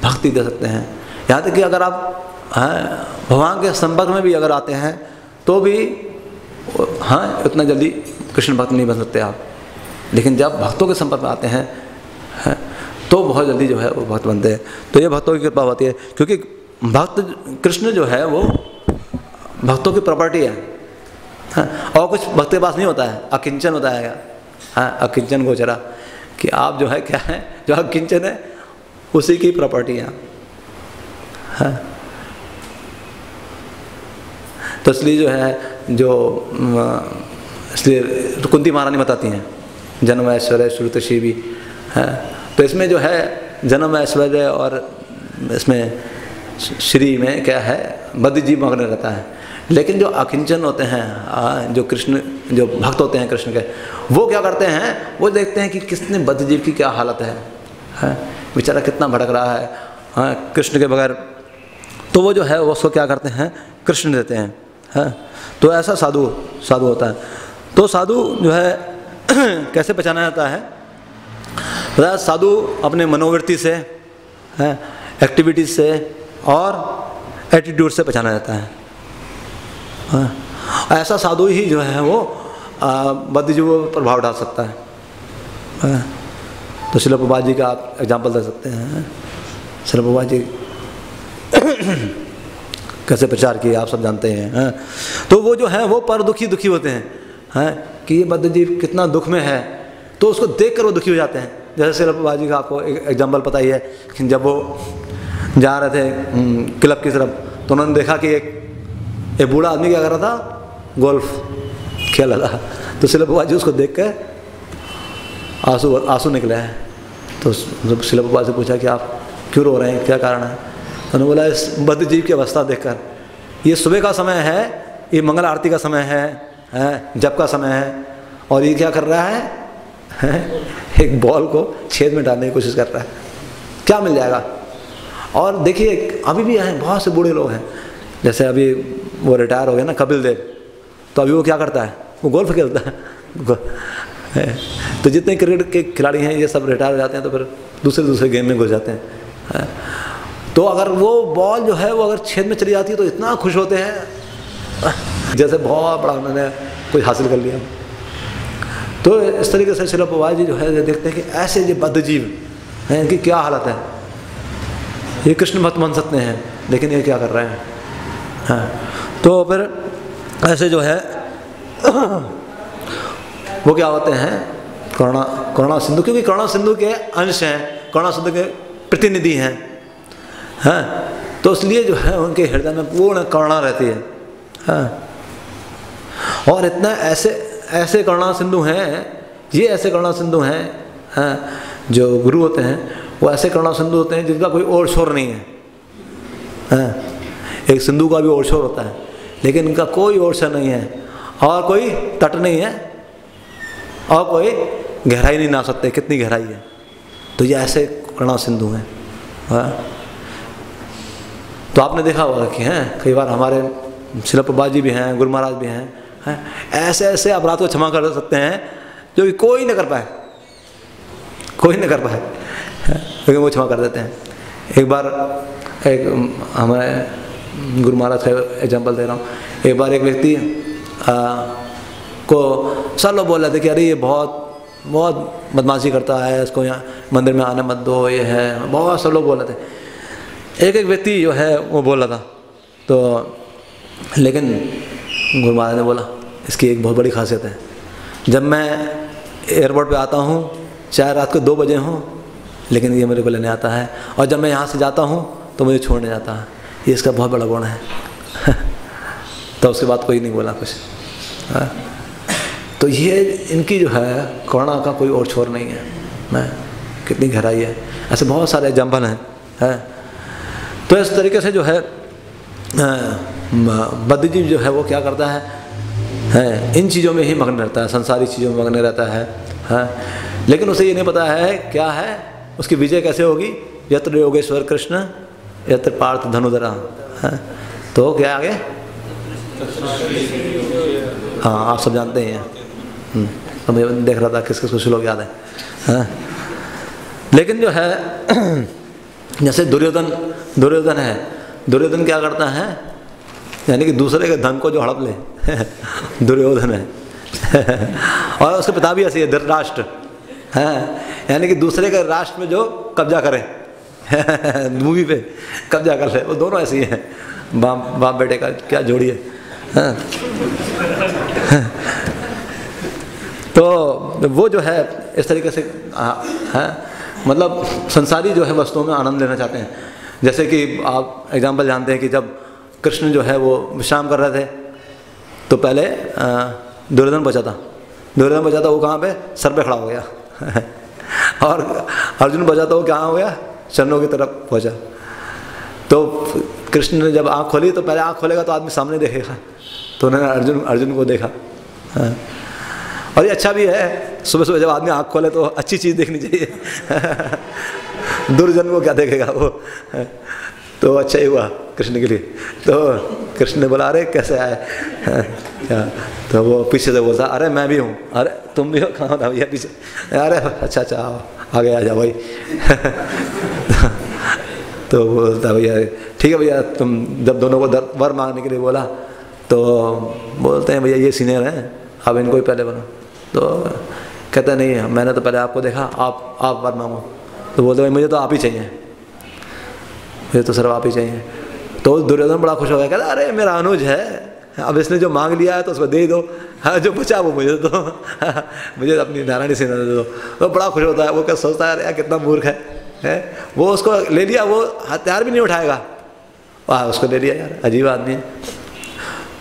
भक्ति दे सकते हैं। यहाँ तक कि अगर आप हैं? भगवान के संपर्क में भी अगर आते हैं तो भी हाँ इतना जल्दी कृष्ण भक्त नहीं बन सकते आप। लेकिन जब भक्तों के संपर्क में आते हैं है, तो बहुत जल्दी जो है वो भक्त बनते हैं। तो ये भक्तों की कृपा होती है क्योंकि भक्त कृष्ण जो है वो भक्तों की प्रॉपर्टी है। हाँ, और कुछ भक्त के पास नहीं होता है अकिंचन होता है। हाँ अकिंचन गोचरा कि आप जो है क्या है जो अकिंचन है उसी की प्रॉपर्टी है। हाँ तो इसलिए जो है जो इसलिए कुंती महारानी बताती हैं, जन्म ऐश्वर्य श्रुत शिवी है। तो इसमें जो है, जन्म ऐश्वर्य और इसमें श्री में क्या है बद्ध जीव मग्न रहता है। लेकिन जो अकिंचन होते हैं जो कृष्ण, जो भक्त होते हैं कृष्ण के, वो क्या करते हैं, वो देखते हैं कि किसने बद्ध जीव की क्या हालत है? बेचारा कितना भटक रहा है हाँ कृष्ण के बगैर। तो वो जो है, वो उसको क्या करते हैं, कृष्ण देते हैं। है? तो ऐसा साधु साधु होता है। तो साधु जो है, कैसे पहचाना जाता है? साधु अपने मनोवृत्ति से, है एक्टिविटीज़ से और एटीट्यूड से पहचाना जाता है। हाँ। ऐसा साधु ही जो है वो बद्धजीवों पर प्रभाव डाल सकता है। हाँ। तो शिल जी का आप एग्ज़ाम्पल दे सकते हैं। शिल जी। कैसे प्रचार किए, आप सब जानते हैं हैं। तो वो जो है, वो पर दुखी दुखी होते हैं हैं, कि ये बद्धजीव कितना दुख में है। तो उसको देख कर वो दुखी हो जाते हैं। जैसे सिर्फ़ बाजी का आपको एक एग्ज़ाम्पल पता ही है कि जब वो जा रहे थे क्लब की तरफ़ तो उन्होंने देखा कि एक एक बूढ़ा आदमी क्या कर रहा था? गोल्फ खेल रहा था। तो सिर्फ़ बाजी उसको देख कर आँसू आँसू निकले हैं। तो सिलप से पूछा कि आप क्यों रो रहे हैं? क्या कारण है? उन्होंने बोला इस बद्ध जीव की अवस्था देखकर ये सुबह का समय है ये मंगल आरती का समय है, है जब का समय है और ये क्या कर रहा है, है एक बॉल को छेद में डालने की कोशिश कर रहा है। क्या मिल जाएगा? और देखिए अभी भी हैं बहुत से बूढ़े लोग हैं। जैसे अभी वो रिटायर हो गया ना कपिल देव। तो अभी वो क्या करता है? वो गोल्फ खेलता है। तो जितने क्रिकेट के खिलाड़ी हैं ये सब रिटायर हो जाते हैं तो फिर दूसरे दूसरे गेम में घुस जाते हैं तो अगर वो बॉल जो है, वो अगर छेद में चली जाती है तो इतना खुश होते हैं। जैसे बहुत बड़ा उन्होंने कोई हासिल कर लिया। तो इस तरीके से शिला जी जो है देखते हैं कि ऐसे ये बद्ध जीव हैं, इनकी क्या हालत है। ये कृष्ण भक्त बन सकते हैं, लेकिन ये क्या कर रहे हैं? हाँ। तो फिर ऐसे जो है, वो क्या होते हैं? करुणा करुणा सिंधु, क्योंकि करुणा सिंधु के अंश हैं, करुणा सिंधु के प्रतिनिधि हैं। हाँ तो इसलिए जो है उनके हृदय में पूर्ण करुणा रहती है। हाँ। और इतना ऐसे ऐसे करुणा सिंधु हैं, ये ऐसे करुणा सिंधु हैं हाँ जो गुरु होते हैं, वो ऐसे करुणा सिंधु होते हैं जिनका कोई और शोर नहीं है। हैं, एक सिंधु का भी ओर शोर होता है, लेकिन इनका कोई और शोर नहीं है, और कोई तट नहीं है, और कोई गहराई नहीं ना सकते, कितनी गहराई है। तो ये ऐसे करुणा सिंधु हैं हाँ। तो आपने देखा होगा कि हैं, कई बार हमारे शिल्पबाजी भी हैं, गुरु महाराज भी हैं हैं ऐसे ऐसे अपराध को क्षमा कर सकते हैं जो कि कोई न कर पाए। कोई ना कर पाए लेकिन वो क्षमा कर देते हैं। एक बार एक, हमारे गुरु महाराज का एग्ज़ाम्पल दे रहा हूँ। एक बार एक व्यक्ति को सब लोग बोल रहे थे कि अरे ये बहुत बहुत बदमाशी करता है, इसको यहाँ मंदिर में आने मत दो, ये है, बहुत सब लोग बोल रहे थे। एक एक व्यक्ति जो है, वो बोल रहा था। तो लेकिन गुरु महाराज ने बोला, इसकी एक बहुत बड़ी खासियत है। जब मैं एयरपोर्ट पे आता हूँ, चाहे रात को दो बजे हों, लेकिन ये मेरे को लेने आता है। और जब मैं यहाँ से जाता हूँ तो मुझे छोड़ने जाता है। ये इसका बहुत बड़ा गुण है। तो उसके बाद कोई नहीं बोला कुछ। हाँ? तो ये इनकी जो है, करुणा का कोई और छोर नहीं है। मैं कितनी गहराई है। ऐसे बहुत सारे एग्ज़ाम्पल हैं। है? तो इस तरीके से जो है बद्धजीव जो है वो क्या करता है है, इन चीज़ों में ही मग्न रहता है, संसारी चीज़ों में मग्न रहता है है। लेकिन उसे ये नहीं पता है क्या है, उसकी विजय कैसे होगी, यत्र योगेश्वर कृष्ण, यत्र पार्थ धनुधरा, है। तो क्या आगे? हाँ आप सब जानते हैं तो मुझे देख रहा था किस किस को श्लोक याद है हाँ। लेकिन जो है जैसे दुर्योधन दुर्योधन है। दुर्योधन क्या करता है? यानी कि दूसरे के धन को जो हड़प ले। दुर्योधन है। और उसके पिता भी ऐसे है धृतराष्ट्र। है, यानी कि दूसरे के राष्ट्र में जो कब्जा करे। मूवी पे कब्जा कर ले। वो दोनों ऐसे ही हैं। बाप बाप बेटे का क्या जोड़ी है? हाँ। तो वो जो है, इस तरीके से है। मतलब संसारी जो है वस्तुओं में आनंद लेना चाहते हैं। जैसे कि आप एग्ज़ाम्पल जानते हैं कि जब कृष्ण जो है वो विश्राम कर रहे थे तो पहले दुर्योधन बचा था। दुर्योधन बचा था, वो कहाँ पे? सर पे खड़ा हो गया। और अर्जुन बचा था, वो कहाँ हो गया? चरणों की तरफ़ पहुँचा। तो कृष्ण ने जब आँख खोली तो पहले आँख खोलेगा तो आदमी सामने देखेगा। तो उन्होंने अर्जुन अर्जुन को देखा। हाँ। और ये अच्छा भी है, सुबह सुबह जब आदमी आँख खोले तो अच्छी चीज़ देखनी चाहिए। दुर्जन को क्या देखेगा वो? तो अच्छा ही हुआ कृष्ण के लिए। तो कृष्ण ने बोला, अरे कैसे आए? क्या तो वो पीछे से बोलता, अरे मैं भी हूँ। अरे तुम भी हो? कहाँ था भैया पीछे? अरे अच्छा अच्छा आओ आ जाओ भाई। तो बोलता, भैया, ठीक है भैया। तुम जब दोनों को वर मांगने के लिए बोला तो बोलते हैं, भैया ये सीनियर हैं अब इनको ही पहले बनो। तो कहते नहीं, मैंने तो पहले आपको देखा, आप आप वर मांगो। तो बोलते भाई, मुझे तो आप ही चाहिए। मुझे तो सिर्फ़ आप ही चाहिए। तो दुर्योधन बड़ा खुश हो गया, कहता अरे, मेरा अनुज है। अब इसने जो मांग लिया है तो उसको दे दो। हाँ जो बचा वो मुझे दो। मुझे अपनी नारायणी सेना दे दो। तो बड़ा खुश होता है, वो क्या सोचता है यार, कितना मूर्ख है। है? वो उसको ले लिया, वो हथियार भी नहीं उठाएगा। वाह, उसको ले लिया यार, अजीब आदमी है।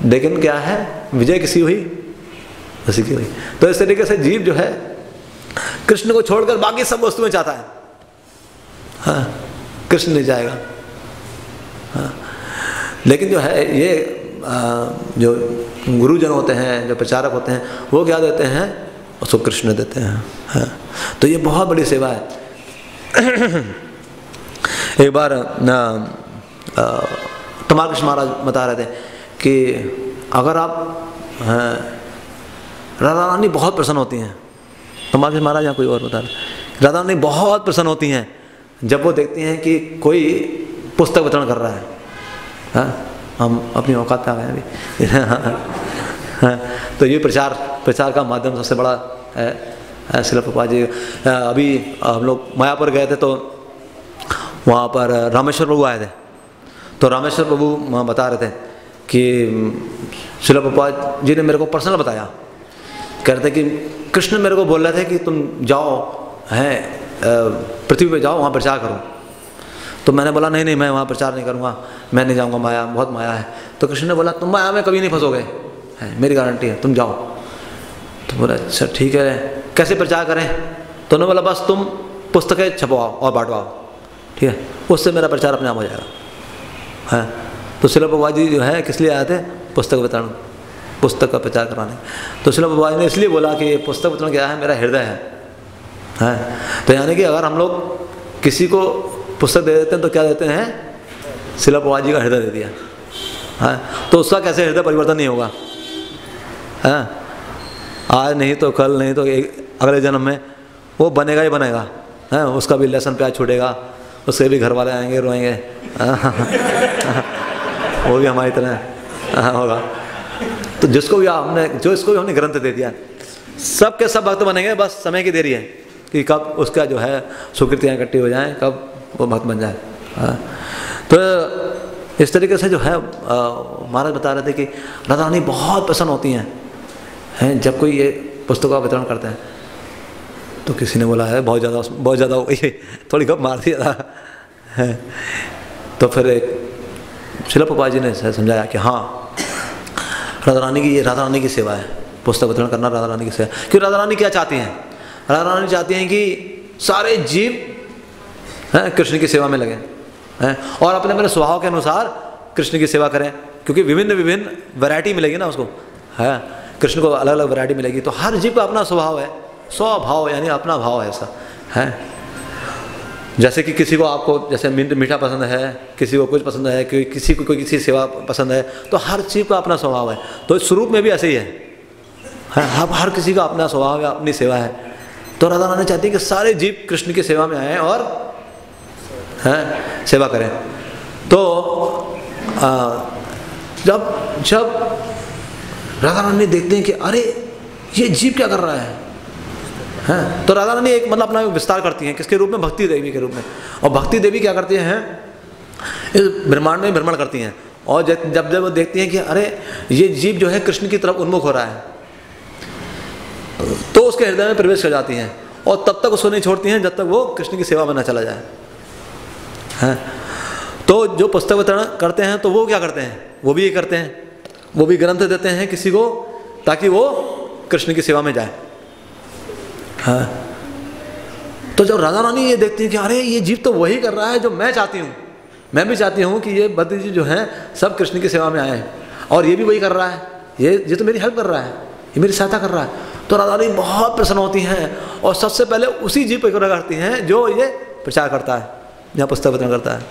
लेकिन क्या है, विजय किसी हुई? उसी की हुई तो इस तरीके से जीव जो है कृष्ण को छोड़कर बाकी सब वस्तुएँ चाहता है। हाँ कृष्ण नहीं जाएगा। हाँ। लेकिन जो है ये आ, जो गुरुजन होते हैं जो प्रचारक होते हैं वो क्या देते हैं? उसको कृष्ण देते हैं। हाँ। तो ये बहुत बड़ी सेवा है। एक बार तमाल कृष्ण महाराज बता रहे थे कि अगर आप राधा रानी बहुत प्रसन्न होती हैं। तमाल कृष्ण महाराज यहाँ कोई और बता रहे राधा रानी बहुत प्रसन्न होती हैं जब वो देखती हैं कि कोई पुस्तक वितरण कर रहा है। हाँ हम अपनी औकात आ गए अभी। हाँ, तो ये प्रचार प्रचार का माध्यम सबसे बड़ा है शिला जी। अभी हम लोग मायापुर गए थे तो वहाँ पर रामेश्वर प्रभु आए थे। तो रामेश्वर प्रभु वहाँ बता रहे थे कि शिला जी ने मेरे को पर्सनल बताया। कह रहे थे कि कृष्ण मेरे को बोल रहे थे कि तुम जाओ, हैं पृथ्वी पे जाओ, वहाँ प्रचार करो। तो मैंने बोला, नहीं नहीं, मैं वहाँ प्रचार नहीं करूँगा, मैं नहीं जाऊँगा, माया, बहुत माया है। तो कृष्ण ने बोला, तुम माया में कभी नहीं फंसोगे, है, मेरी गारंटी है, तुम जाओ। तो बोला अच्छा ठीक है, कैसे प्रचार करें? तो उन्होंने बोला, बस तुम पुस्तकें छपवाओ और बांटवाओ, ठीक है, उससे मेरा प्रचार अपने आप हो जाएगा। है तो बाबा जी जो है, किस लिए आए थे? पुस्तक वितरण। पुस्तक का प्रचार कराने तो शिला बाबा ने इसलिए बोला कि ये पुस्तक वितरण क्या है, मेरा हृदय है। है? तो यानी कि अगर हम लोग किसी को पुस्तक दे देते हैं तो क्या देते हैं? शिला बाबा जी का हृदय दे दिया। है? तो उसका कैसे हृदय परिवर्तन नहीं होगा? है? आज नहीं तो कल नहीं तो अगले जन्म में वो बनेगा ही बनेगा। है? उसका भी लहसन प्याज छूटेगा। उसके भी घर वाले आएँगे, रोएँगे। वो भी हमारी तरह होगा। तो जिसको भी हमने जो इसको भी हमने ग्रंथ दे दिया सब के सब भक्त बनेंगे, बस समय की देरी है कि कब उसका जो है स्वीकृतियाँ इकट्ठी हो जाएँ, कब वो भक्त बन जाए। हाँ। तो इस तरीके से जो है महाराज बता रहे थे कि राधा रानी बहुत प्रसन्न होती हैं। हैं, जब कोई ये पुस्तकों का वितरण करते हैं तो किसी ने बोला है बहुत ज़्यादा बहुत ज़्यादा हो गई, थोड़ी गप मार दिया था। तो फिर एक शिला जी ने समझाया कि हाँ राधा रानी की, राधा रानी की सेवा है। पुस्तक वितरण करना राधा रानी की सेवा क्यों राधा रानी क्या चाहती हैं? राधा रानी चाहती हैं कि सारे जीव, हैं, कृष्ण की सेवा में लगें, हैं, और अपने अपने स्वभाव के अनुसार कृष्ण की सेवा करें। क्योंकि विभिन्न विभिन्न वैरायटी मिलेगी ना उसको, है, कृष्ण को अलग अलग वैरायटी मिलेगी। तो हर जीव का अपना स्वभाव है। स्वभाव, यानी अपना भाव है ऐसा, है। जैसे कि किसी को आपको जैसे मीठा पसंद है किसी को कुछ पसंद है कि किसी को कोई किसी सेवा पसंद है तो हर चीज़ का अपना स्वभाव है। तो इस स्वरूप में भी ऐसे ही है। हर हर किसी का अपना स्वभाव है अपनी सेवा है। तो राधा रानी चाहती है कि सारे जीव कृष्ण की सेवा में आए और हैं सेवा करें। तो आ, जब जब राधा रानी देखते हैं कि अरे ये जीव क्या कर रहा है? हैं। तो राधा रानी एक मतलब अपना विस्तार करती हैं, किसके रूप में? भक्ति देवी के रूप में। और भक्ति देवी क्या करती हैं? इस ब्रह्मांड में भ्रमण करती हैं। और जब जब वो देखती हैं कि, अरे, ये जीव जो है कृष्ण की तरफ़ उन्मुख हो रहा है। तो उसके हृदय में प्रवेश कर जाती हैं। और तब तक उसको नहीं छोड़ती हैं जब तक वो कृष्ण की सेवा में ना चला जाए। हैं? तो जो पुस्तक वितरण करते हैं तो वो क्या करते हैं? वो भी ये करते हैं। वो भी ग्रंथ देते हैं किसी को, ताकि वो कृष्ण की सेवा में जाए। हाँ। तो जब राजा रानी ये देखती हैं कि अरे, ये जीव तो वही कर रहा है जो मैं चाहती हूँ। मैं भी चाहती हूँ कि ये बद्री जी जो हैं, सब कृष्ण की सेवा में आए हैं। और ये भी वही कर रहा है। ये ये तो मेरी हेल्प कर रहा है। ये मेरी सहायता कर रहा है। तो राधा रानी बहुत प्रसन्न होती हैं और सबसे पहले उसी जीव पर करती हैं जो ये प्रचार करता है, या पुस्तक वितरण करता है।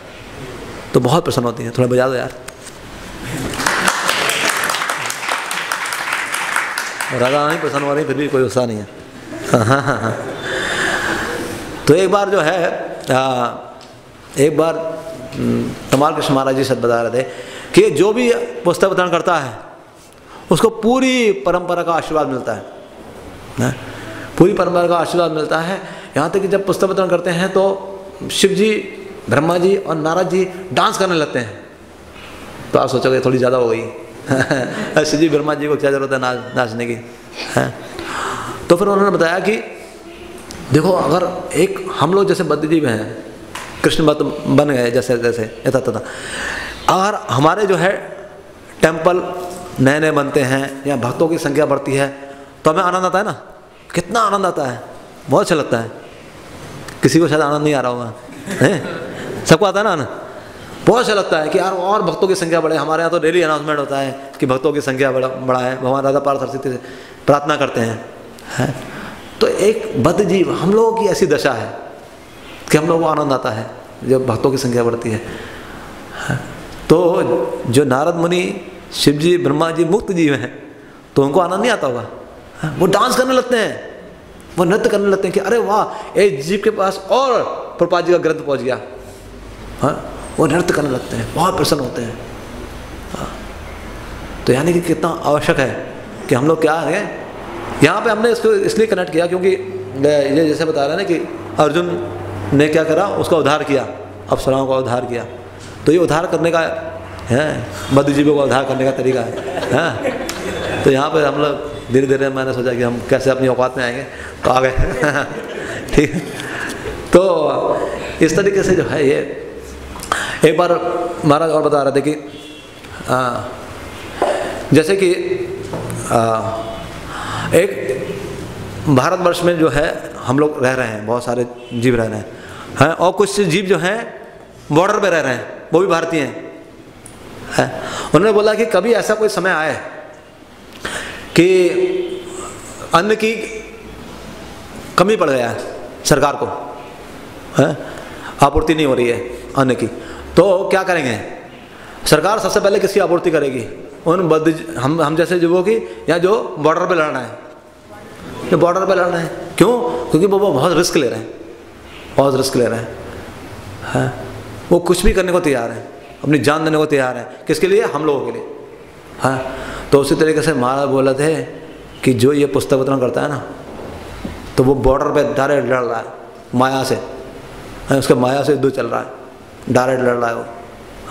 तो बहुत प्रसन्न होती हैं। थोड़ा बजा दो यार। राधा रानी प्रसन्न हो रही फिर भी कोई गुस्सा नहीं है। तो एक बार जो है आ, एक बार कमाल कृष्ण महाराज जी सद बता रहे थे कि जो भी पुस्तक वितरण करता है उसको पूरी परंपरा का आशीर्वाद मिलता है। ना? पूरी परंपरा का आशीर्वाद मिलता है। यहाँ तक कि जब पुस्तक वितरण करते हैं तो शिव जी ब्रह्मा जी और नाराज़ जी डांस करने लगते हैं। तो आप सोचोगे थोड़ी ज़्यादा हो गई। शिव जी ब्रह्मा जी को क्या ज़रूरत है नाच नाचने की? है? तो फिर उन्होंने बताया कि, देखो, अगर एक, हम लोग जैसे बद्धजीव हैं, कृष्ण भक्त बन गए जैसे जैसे यथा तथा अगर हमारे जो है टेंपल नए नए बनते हैं, या भक्तों की संख्या बढ़ती है तो हमें आनंद आता है ना? कितना आनंद आता है? बहुत अच्छा लगता है। किसी को शायद आनंद नहीं आ रहा होगा। सबको आता है ना आनंद? बहुत अच्छा लगता है कि यार, और भक्तों की संख्या बढ़े। हमारे यहाँ तो डेली अनाउंसमेंट होता है कि भक्तों की संख्या बढ़ा बढ़ा है भगवान राधा पार सरस्वती से प्रार्थना करते हैं। है? तो एक बद्ध जीव हम लोगों की ऐसी दशा है कि हम लोगों को आनंद आता है, जब भक्तों की संख्या बढ़ती है। तो जो नारद मुनि शिव जी ब्रह्मा जी मुक्त जीव हैं तो उनको आनंद नहीं आता होगा। वो डांस करने लगते हैं। वो नृत्य करने लगते हैं कि, अरे वाह एक जीव के पास और प्रपात जी का ग्रंथ पहुँच गया। हाँ? वो नृत्य करने लगते हैं, बहुत प्रसन्न होते हैं। हाँ। तो यानी कि कितना आवश्यक है कि हम लोग क्या है यहाँ पे हमने इसको इसलिए कनेक्ट किया क्योंकि ये जैसे बता रहे हैं ना कि अर्जुन ने क्या करा? उसका उद्धार किया। अप्सराओं का उद्धार किया। तो ये उद्धार करने का है मध्यजीवों का उद्धार करने का तरीका है हाँ? तो यहाँ पे हम लोग धीरे धीरे मैंने सोचा कि हम कैसे अपनी औकात में आएँगे तो आ गए। ठीक। तो इस तरीके से जो है ये एक बार महाराज और बता रहे थे कि आ, जैसे कि आ, एक भारतवर्ष में जो है, हम लोग रह रहे हैं, बहुत सारे जीव रह रहे हैं। हैं? और कुछ जीव जो हैं बॉर्डर पे रह रहे हैं, वो भी भारतीय हैं। है? उन्होंने बोला कि कभी ऐसा कोई समय आए कि अन्न की कमी पड़ गया है सरकार को। है? आपूर्ति नहीं हो रही है अन्न की। तो क्या करेंगे? सरकार सबसे पहले किसकी आपूर्ति करेगी? उन बद हम हम जैसे युवकों की, या जो बॉर्डर पे लड़ना है। जो बॉर्डर पर लड़ रहे हैं। क्यों? क्योंकि वो बहुत रिस्क ले रहे हैं। बहुत रिस्क ले रहे हैं। है। वो कुछ भी करने को तैयार है। अपनी जान देने को तैयार है। किसके लिए? हम लोगों के लिए। हाँ। तो उसी तरीके से महाराज बोले थे कि जो ये पुस्तक वितरण करता है ना तो वो बॉर्डर पे डायरेक्ट लड़ रहा है। माया से। है उसके माया से युद्ध चल रहा है। डायरेक्ट लड़ रहा है वो।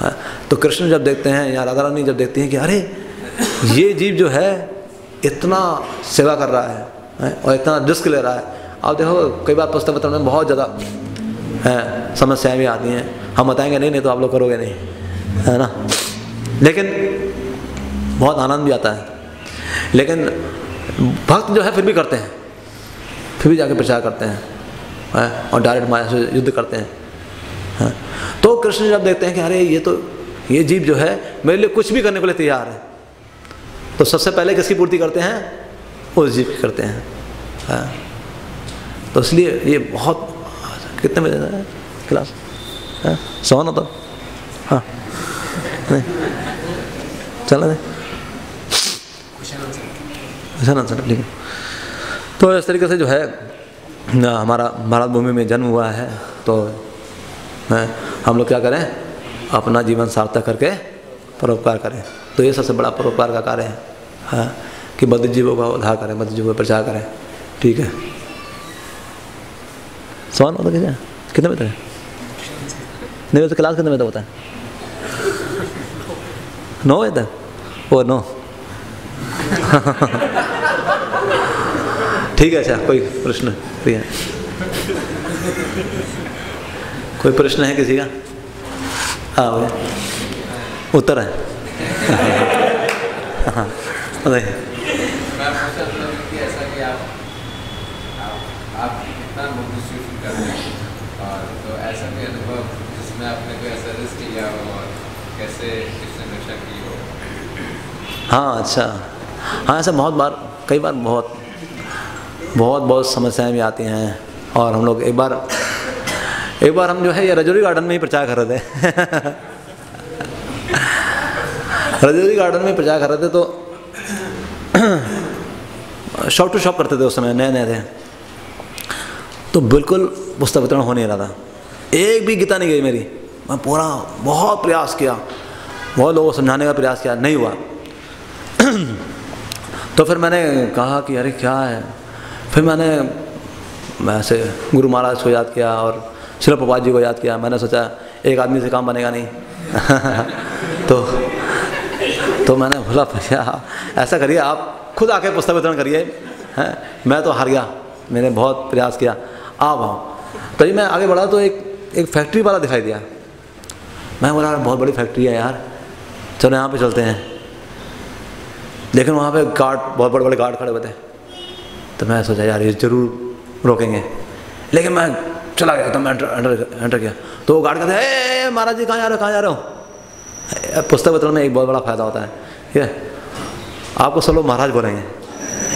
है। तो कृष्ण जब देखते हैं या राधा रानी जब देखती हैं कि अरे ये जीव जो है इतना सेवा कर रहा है, है, और इतना रिस्क ले रहा है। आप देखो, कई बार पुस्तक वितरण में बहुत ज़्यादा समस्याएँ भी आती हैं। हम बताएँगे, नहीं नहीं तो आप लोग करोगे नहीं, है ना? लेकिन बहुत आनंद भी आता है। लेकिन भक्त जो है, फिर भी करते हैं। फिर भी जाके प्रचार करते हैं, है? और डायरेक्ट माया से युद्ध करते हैं, है? तो कृष्ण जब देखते हैं कि, अरे, ये तो ये जीव जो है, मेरे लिए कुछ भी करने के लिए तैयार है। तो सबसे पहले किसकी पूर्ति करते हैं? उस जीव करते हैं। है? तो इसलिए ये बहुत कितने बजे क्लास? है। तो? हाँ। नहीं। चला नहीं? सर ठीक है तो इस तरीके से जो है हमारा भारत भूमि में जन्म हुआ है तो है, हम लोग क्या करें? अपना जीवन सार्थक करके परोपकार करें। तो ये सबसे बड़ा परोपकार का कार्य है। हाँ। कि बद्ध जीवों का उद्धार करें बद्ध जीवों का प्रचार करें। ठीक है? सवाल होता क्या कितने बजे तक? नहीं वैसे क्लास कितने बजे तक होता है? नौ बजे तक? ओ, नौ। ठीक है अच्छा कोई प्रश्न? कोई प्रश्न है किसी का? हाँ भैया उत्तर है। हाँ बताइए मैं पूछा था कि ऐसा कि आप आप आप कितना बुद्ध शिफ्ट करते हैं और तो ऐसा कोई अनुभव जिसमें आपने कोई ऐसा रिस्क लिया हो और कैसे इससे रक्षा की हो हाँ अच्छा। हाँ ऐसा बहुत बार, कई बार बहुत बहुत बहुत समस्याएँ भी आती हैं और हम लोग एक बार एक बार हम जो है ये रजौरी गार्डन में ही प्रचार कर रहे थे। रजौरी गार्डन में प्रचार कर रहे थे तो शॉप टू शॉप करते थे उस समय नए नए थे। तो बिल्कुल पुस्तक वितरण हो नहीं रहा था। एक भी गीता नहीं गई मेरी। मैं पूरा, बहुत प्रयास किया। बहुत लोगों को समझाने का प्रयास किया। नहीं हुआ। तो फिर मैंने कहा कि अरे क्या है? फिर मैंने, मैं ऐसे गुरु महाराज को याद किया और शिल प्रभात जी को याद किया। मैंने सोचा, एक आदमी से काम बनेगा नहीं। तो तो मैंने बोला, भैया, ऐसा करिए, आप खुद आके पुस्तक वितरण करिए। हैं? मैं तो हार गया। मैंने बहुत प्रयास किया। आप आओ। तभी मैं आगे बढ़ा तो एक एक फैक्ट्री वाला दिखाई दिया। मैं बोला बहुत बड़ी फैक्ट्री है यार। चलो, यहाँ पे चलते हैं। लेकिन वहाँ पे गार्ड, बहुत बड़े बड़े गार्ड खड़े हुए थे। तो मैं सोचा, यार, ये ज़रूर रोकेंगे। लेकिन मैं चला गया तो मैं एंटर एंटर किया। तो वो गार्ड कहते हैं महाराज जी, कहाँ जा रहे हो, कहाँ जा रहे हो? पुस्तक वितरण में एक बहुत बड़ा फ़ायदा होता है। ठीक है? आपको सब लोग महाराज बोलेंगे।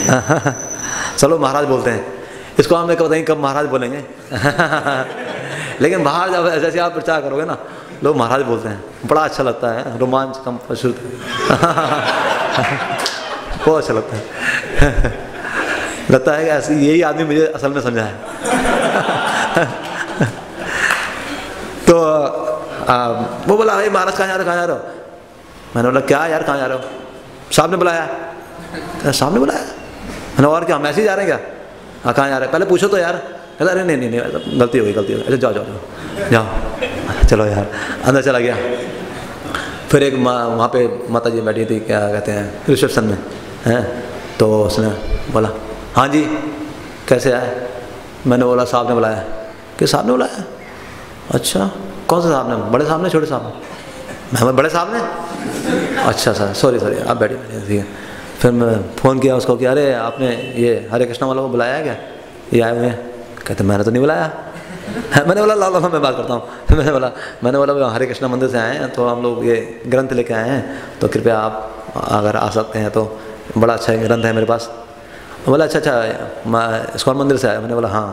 सब लोग महाराज बोलते हैं। इसको हम नहीं कब महाराज बोलेंगे? लेकिन बाहर जब जैसे आप प्रचार करोगे ना, लोग महाराज बोलते हैं। बड़ा अच्छा लगता है, रोमांच कम शुद्ध बहुत अच्छा लगता है। लगता है कि यही आदमी मुझे असल में समझा है। तो आ, वो बोला भाई महाराज कहाँ जा रहे कहाँ जा रहे हो? मैंने बोला क्या यार कहाँ जा रहे हो? साहब ने बुलाया। साहब ने बुलाया? मैंने और क्या हम ऐसे ही जा रहे हैं क्या? हाँ कहाँ जा रहे हैं? पहले पूछो तो यार। कहता अरे नहीं नहीं नहीं गलती हो गई गलती हो गई। अच्छा जाओ जाओ जाओ। जाओ। चलो यार अंदर चला गया। फिर एक माँ, वहाँ पे माता जी बैठी थी, क्या कहते हैं, रिसेप्शन में, हैं? तो उसने बोला हाँ जी, कैसे आए? मैंने बोला, साहब ने बुलाया। कि साहब ने बुलाया? अच्छा कौन से साहब ने? बड़े साहब ने, छोटे साहब ने। मैं बड़े साहब ने? अच्छा सर, सॉरी सॉरी, आप बैठिए बैठिए, ठीक है। फिर मैं फ़ोन किया उसको कि, अरे, आपने ये हरे कृष्णा वालों को बुलाया क्या? ये आए हुए हैं? कहते, मैंने तो नहीं बुलाया। मैंने बोला ला ला मैं बात करता हूँ। फिर मैंने बोला मैंने बोला "भैया, हरे कृष्णा मंदिर से आए हैं तो हम लोग ये ग्रंथ लेके आए हैं तो कृपया आप अगर आ सकते हैं तो बड़ा अच्छा ग्रंथ है मेरे पास। बोला अच्छा अच्छा मैं मंदिर से आया। मैंने बोला हाँ।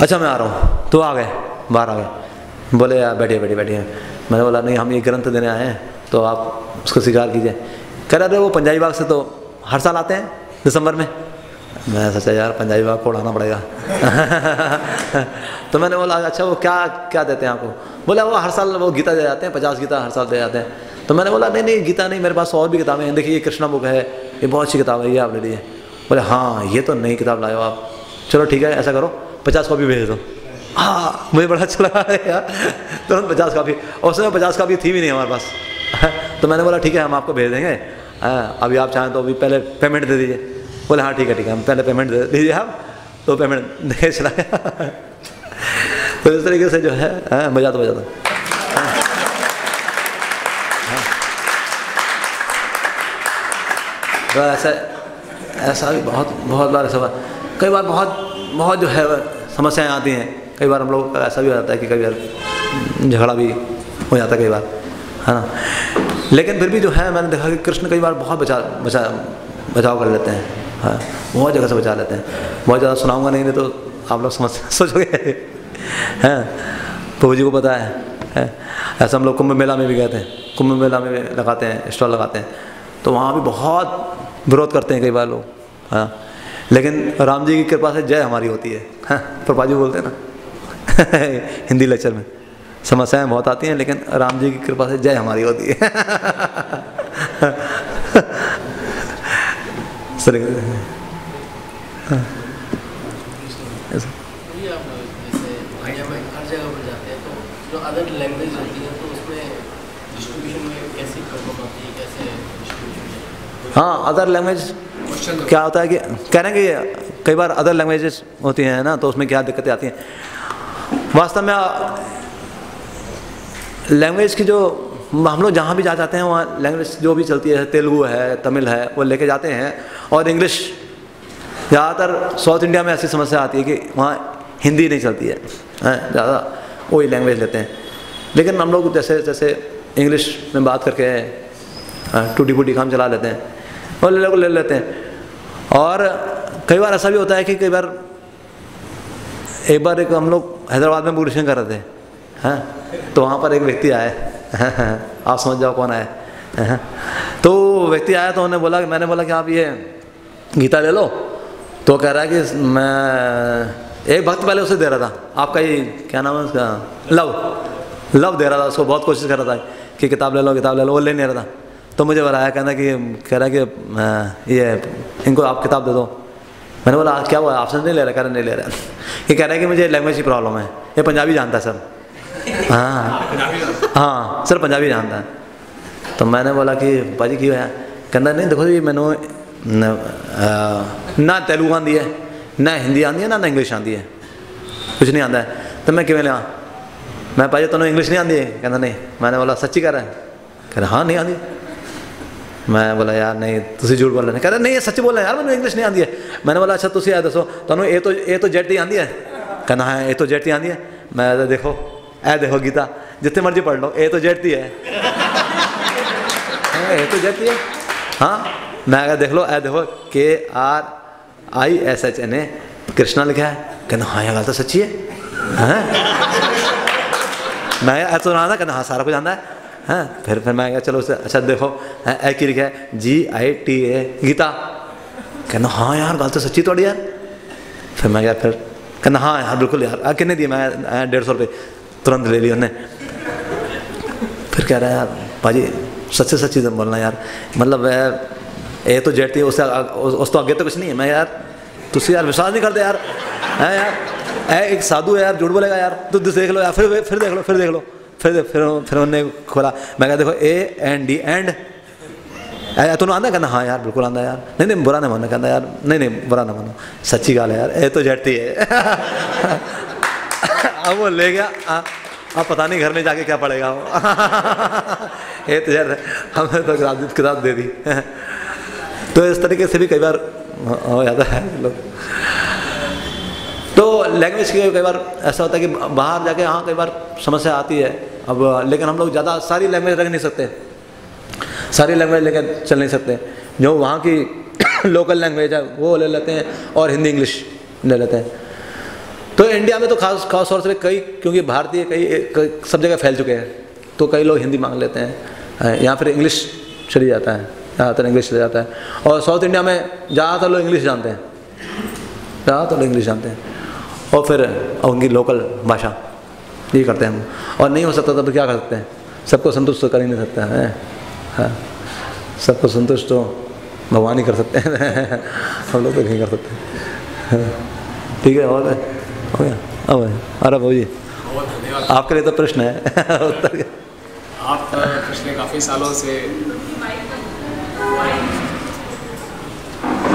अच्छा मैं आ रहा हूँ। तो आ गए बाहर आ गए। बोले यार बैठिए बैठिए बैठिए। मैंने बोला नहीं हम ये ग्रंथ देने आए हैं तो आप उसको स्वीकार कीजिए। कह रहे वो पंजाबी बाग से तो हर साल आते हैं दिसंबर में? मैं सोचा यार पंजाबी बाग को उड़ाना पड़ेगा। तो मैंने बोला अच्छा वो क्या क्या देते हैं आपको? बोला वो हर साल वो गीता दे जाते हैं पचास गीता हर साल दे जाते हैं। तो मैंने बोला नहीं नहीं गीता नहीं मेरे पास और भी किताबें हैं। देखिए ये कृष्णा बुक है ये बहुत अच्छी किताब है ये आप ले लीजिए बोले हाँ ये तो नई किताब लाए आप। चलो ठीक है ऐसा करो पचास कॉपी भेज दो। हाँ मुझे बड़ा अच्छा लगा यार तुरंत पचास कापी। और उस समय पचास कापी थी भी नहीं हमारे पास। तो मैंने बोला ठीक है हम आपको भेज देंगे। हाँ, अभी आप चाहें तो अभी पहले पेमेंट दे दीजिए। बोले हाँ ठीक है ठीक है हम पहले पेमेंट दे दीजिए आप। तो पेमेंट दे चला तो इस तरीके से जो है हाँ, मज़ा तो मज़ा तो ऐसा ऐसा भी बहुत बहुत बार ऐसा कई बार बहुत बहुत जो है समस्याएँ आती हैं। कई बार हम लोग ऐसा भी हो जाता है कि कई बार झगड़ा भी हो जाता है कई बार है ना? लेकिन फिर भी जो है मैंने देखा कि कृष्ण कई बार बहुत बचा बचा बचाव कर लेते हैं। हाँ बहुत जगह से बचा लेते हैं। बहुत ज़्यादा सुनाऊँगा नहीं तो आप लोग समझ सोचोगे। हैं प्रभु जी को पता है, है। ऐसा हम लोग कुंभ मेला में भी गए थे। कुंभ मेला में लगाते हैं स्टॉल लगाते हैं। तो वहाँ भी बहुत विरोध करते हैं कई बार लोग हाँ। लेकिन राम जी की कृपा से जय हमारी होती है हाँ। प्रभा जी बोलते हैं ना हिंदी लेक्चर में। समस्याएँ बहुत आती हैं लेकिन राम जी की कृपा से जय हमारी होती है। सर हैं। तो जो अदर लैंग्वेज होती है तो उसमें डिस्ट्रीब्यूशन में कैसी प्रॉब्लम आती है कैसे डिस्ट्रीब्यूशन हाँ अदर लैंग्वेज क्या होता है कि कह रहे हैं कि कई बार अदर लैंग्वेजेस होती हैं ना तो उसमें क्या दिक्कतें आती हैं। वास्तव में लैंग्वेज की जो हम लोग जहाँ भी जा जाते हैं वहाँ लैंग्वेज जो भी चलती है तेलुगु है तमिल है वो लेके जाते हैं और इंग्लिश ज़्यादातर साउथ इंडिया में ऐसी समस्या आती है कि वहाँ हिंदी नहीं चलती है ज़्यादा वही लैंग्वेज लेते हैं। लेकिन हम लोग जैसे जैसे इंग्लिश में बात करके टूटी फूटी काम चला लेते हैं, और ले लोग ले लेते हैं। और कई बार ऐसा भी होता है कि कई बार, एक बार एक हम लोग हैदराबाद में पूरी कर रहे थे, हैं तो वहाँ पर एक व्यक्ति आए आप समझ जाओ कौन आए तो व्यक्ति आया तो उन्होंने बोला, मैंने बोला कि आप ये गीता ले लो। तो कह रहा है कि मैं, एक भक्त पहले उसे दे रहा था। आपका ये क्या नाम है उसका? लव। लव दे रहा था उसको, बहुत कोशिश कर रहा था कि किताब ले लो, किताब ले लो, वो ले नहीं रहा था। तो मुझे बताया कहना कि, कह रहा है कि ये, इनको आप किताब दे दो। मैंने बोला क्या हुआ? आपसे नहीं ले रहा कह रहा नहीं ले रहा। ये कह रहा है कि मुझे लैंग्वेज की प्रॉब्लम है। ये पंजाबी जानता है, सर। हाँ। हाँ सर, पंजाबी जानता है। तो मैंने बोला कि, भाजी की होया कहता नहीं, देखो जी, मैनू ਨਾ ਤੇਲੂ ਆਂਦੀ ਹੈ, ਨਾ ਹਿੰਦੀ ਆਂਦੀ ਹੈ, ਨਾ ਇੰਗਲਿਸ਼ ਆਂਦੀ ਹੈ। ਕੁਝ ਨਹੀਂ ਆਂਦਾ ਤਾਂ ਮੈਂ ਕਿਵੇਂ ਲਿਆ? ਮੈਂ ਭਾਜੀ ਤੁਹਾਨੂੰ ਇੰਗਲਿਸ਼ ਨਹੀਂ ਆਂਦੀ ਕਹਿੰਦਾ ਨਹੀਂ। ਮੈਂ ਬੋਲਾ ਸੱਚੀ ਕਰ ਰਿਹਾ। ਕਹਿੰਦਾ, ਹਾਂ, ਨਹੀਂ ਆਂਦੀ ਮੈਂ ਬੋਲਾ ਯਾਰ, ਨਹੀਂ, ਤੁਸੀਂ ਝੂਠ ਬੋਲ ਰਹੇ ਕਹਿੰਦਾ, ਨਹੀਂ, ਇਹ ਸੱਚ ਬੋਲਿਆ ਯਾਰ, ਮੈਨੂੰ ਇੰਗਲਿਸ਼ ਨਹੀਂ ਆਂਦੀ ਹੈ। ਮੈਂ ਬੋਲਾ ਅੱਛਾ, ਤੁਸੀਂ ਇਹ ਦੱਸੋ, ਤੁਹਾਨੂੰ ਇਹ ਤੋਂ ਇਹ ਤੋਂ ਜੈਟ ਹੀ ਆਂਦੀ ਹੈ? ਕਹਿੰਦਾ, ਹਾਂ ਇਹ ਤੋਂ ਜੈਟ ਹੀ ਆਂਦੀ ਹੈ। ਮੈਂ ਤਾਂ ਦੇਖੋ, ਇਹ ਦੇਖੋ ਗੀਤਾ। ਜਿੱਥੇ ਮਰਜ਼ੀ ਪੜ ਲਓ ਇਹ ਤੋਂ ਜੈਟ ਹੈ। ਇਹ ਤੋਂ ਜੈਟ ਹੈ। ਹਾਂ। मैं अगर देख लो ए देखो K R I S H N A Krishna लिखा है। कहना हाँ ये गल तो सच्ची है। हैं? मैं ऐसा सुना था कहना हाँ सारा कुछ आता है। हैं? फिर फिर मैं कहा चलो उसे अच्छा देखो हैं, ए की लिखा है जी आई टी ए गीता। कहना हाँ यार गल तो सच्ची थोड़ी यार। फिर मैं यार फिर कहना हाँ यार बिल्कुल यार। आ, कितने दिए मैं डेढ़ सौ रुपये तुरंत ले लिया उन्हें। फिर कह रहा है यार भाजी सच्चे सच्ची तो बोलना यार। मतलब ए तो जेट थी उससे उस, तो आगे तो कुछ नहीं है। मैं यार तुझसे यार विश्वास नहीं करते यार। है यार ए एक साधु है यार झूठ बोलेगा यार। तू देख लो यार फिर फिर देख लो फिर देख लो। फिर फिर फिर उन्होंने खोला। मैं कहा देखो ए एंड डी एंड। ए तूने आंदा? कहना हाँ यार बिल्कुल आंदा यार। नहीं नहीं बुरा नहीं मानना कहना यार। नहीं नहीं बुरा ना मानो। सच्ची गाल है यार ये तो जटती है अब वो ले गया। अब पता नहीं घर में जाके क्या पड़ेगा वो। ये तो यार हमने तो किताब दे दी। तो इस तरीके से भी कई बार, हो जाता है लोग। तो लैंग्वेज की कई बार ऐसा होता है कि बाहर जाके हाँ कई बार समस्या आती है। अब, लेकिन हम लोग ज़्यादा सारी लैंग्वेज रख नहीं सकते। सारी लैंग्वेज लेकर चल नहीं सकते। जो वहाँ की लोकल लैंग्वेज है, वो ले लेते हैं और हिंदी, इंग्लिश ले लेते हैं। तो इंडिया में तो खास खास तौर से कई, क्योंकि भारतीय कई, सब जगह फैल चुके हैं। तो कई लोग हिंदी मांग लेते हैं, या फिर इंग्लिश चली जाता है। ज़्यादातर इंग्लिश चले जाता है। और साउथ इंडिया में ज़्यादातर लोग इंग्लिश जानते हैं। ज़्यादातर लोग इंग्लिश जानते हैं। और फिर उनकी लोकल भाषा ये करते हैं हम। और नहीं हो सकता तब क्या कर सकते हैं? सबको संतुष्ट तो कर ही नहीं सकते हैं। हाँ। सबको संतुष्ट तो भगवान ही कर सकते हैं। हम लोग तो नहीं कर सकते। हाँ, ठीक है और अरे बाबू जी आपके लिए तो प्रश्न है। आप पिछले काफ़ी सालों से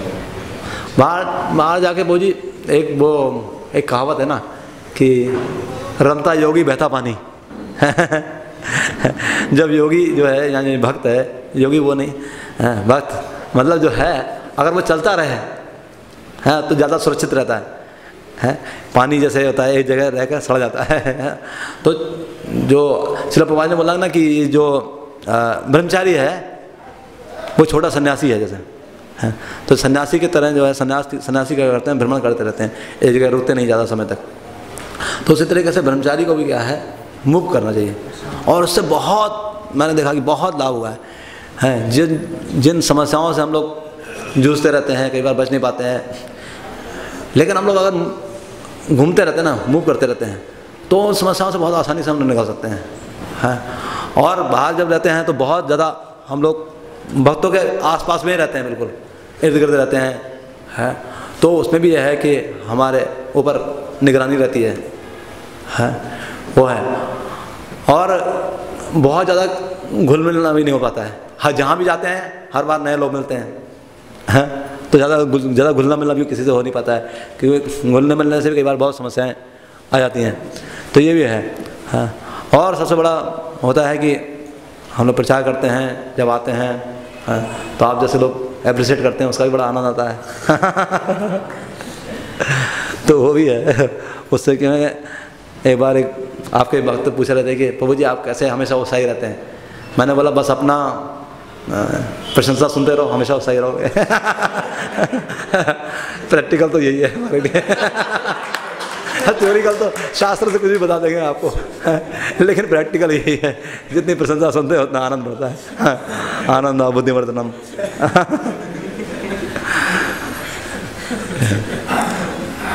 हो बाहर बाहर जाके जी एक वो एक कहावत है ना कि रमता योगी बहता पानी। जब योगी जो है यानी भक्त है योगी वो नहीं हाँ, भक्त मतलब जो है अगर वो चलता रहे हाँ तो ज़्यादा सुरक्षित रहता है। है पानी जैसे होता है एक जगह रहकर सड़ जाता है। तो जो शिला प्रभा ने बोला ना कि जो ब्रह्मचारी है वो छोटा सन्यासी है जैसे। है। तो सन्यासी की तरह जो है सन्यासी सन्यासी क्या करते हैं? भ्रमण करते रहते हैं। एक जगह रुकते नहीं ज़्यादा समय तक। तो उसी तरीके से ब्रह्मचारी को भी क्या है? मूव करना चाहिए। और उससे बहुत, मैंने देखा कि बहुत लाभ हुआ है। हैं, जिन जिन समस्याओं से हम लोग जूझते रहते हैं, कई बार बच नहीं पाते हैं। लेकिन हम लोग अगर घूमते रहते हैं ना, मूव करते रहते हैं तो उन समस्याओं से बहुत आसानी से हम लोग निकल सकते हैं। हैं। और बाहर जब रहते हैं तो बहुत ज़्यादा हम लोग भक्तों के आसपास में ही रहते हैं बिल्कुल। इर्द गिर्द रहते हैं हैं। तो उसमें भी यह है कि हमारे ऊपर निगरानी रहती है हैं। वो है। और बहुत ज़्यादा घुल मिलना भी नहीं हो पाता है। हर जहाँ भी जाते हैं हर बार नए लोग मिलते हैं हैं। तो ज़्यादा ज़्यादा घुलना मिलना भी किसी से हो नहीं पाता है क्योंकि घुलने मिलने से भी कई बार बहुत समस्याएँ आ जाती हैं। तो ये भी है हाँ। और सबसे बड़ा होता है कि हम लोग प्रचार करते हैं जब आते हैं हाँ, तो आप जैसे लोग अप्रिशिएट करते हैं, उसका भी बड़ा आनंद आता है। तो वो भी है। उससे क्यों है, एक बार एक आपके वक्त पूछ रहे थे कि, प्रभु जी, आप कैसे हमेशा वो सही रहते हैं? मैंने बोला, बस अपना प्रशंसा सुनते रहो, हमेशा सही रहोगे। प्रैक्टिकल तो यही है हमारे लिए। थ्योरिकल तो शास्त्र से कुछ भी बता देंगे आपको। लेकिन प्रैक्टिकल यही है। जितनी प्रशंसा सुनते हैं, उतना आनंद होता है। आनंद और बुद्धिवर्धनम।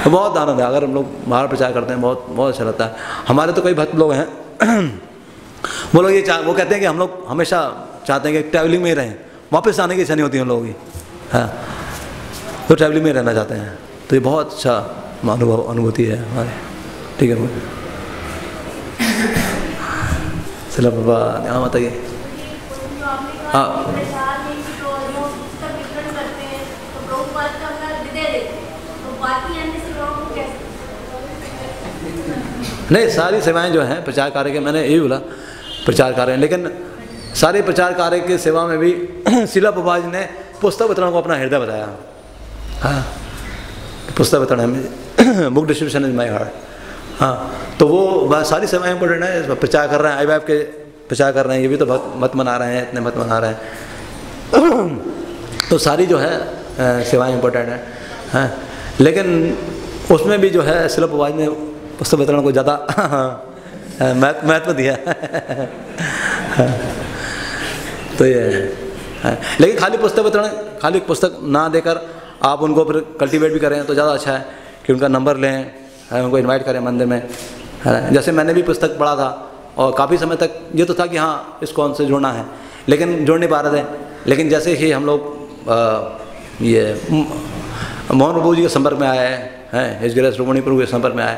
बहुत आनंद है। अगर हम लोग बाहर प्रचार करते हैं, बहुत बहुत अच्छा लगता है। हमारे तो कई भक्त लोग हैं। वो लोग ये चाह वो कहते हैं कि हम लोग हमेशा चाहते हैं कि ट्रैवलिंग में ही रहें। वापस आने की इच्छा नहीं होती उन लोगों की। हाँ। तो ट्रैवलिंग में रहना चाहते हैं। तो ये बहुत अच्छा अनुभव अनुभूति है हमारे। ठीक है चलो बाबा यहाँ बताइए हाँ। नहीं, सारी सेवाएँ जो हैं, प्रचार कार्य के, मैंने यही बोला, प्रचार कार्य लेकिन सारे प्रचार कार्य की सेवा में भी शिला प्रभाज ने पुस्तक वितरण को अपना हृदय बताया। हाँ। पुस्तक वितरण में book distribution is my heart हाँ तो वो सारी सेवाएँ इंपॉर्टेंट है प्रचार कर रहे हैं आई के प्रचार कर रहे हैं, ये भी तो मत मत मना रहे हैं, इतने मत मना रहे हैं। तो सारी जो है सेवाएँ इंपॉर्टेंट है हाँ। लेकिन उसमें भी जो है शिला प्रभाज ने पुस्तक वितरण को ज़्यादा महत्व दिया। तो ये है लेकिन खाली पुस्तक वितरण, खाली पुस्तक ना देकर आप उनको फिर कल्टीवेट भी करें तो ज़्यादा अच्छा है। कि उनका नंबर लें, है, उनको इनवाइट करें मंदिर में। है, जैसे मैंने भी पुस्तक पढ़ा था, और काफ़ी समय तक ये तो था कि हाँ इस कौन से जुड़ना है, लेकिन जुड़ नहीं पा रहे थे। लेकिन जैसे ही हम लोग ये, मोहन प्रभु जी के संपर्क में आए, हैं हिजगिरस रुक्मणी प्रभु के संपर्क में आए,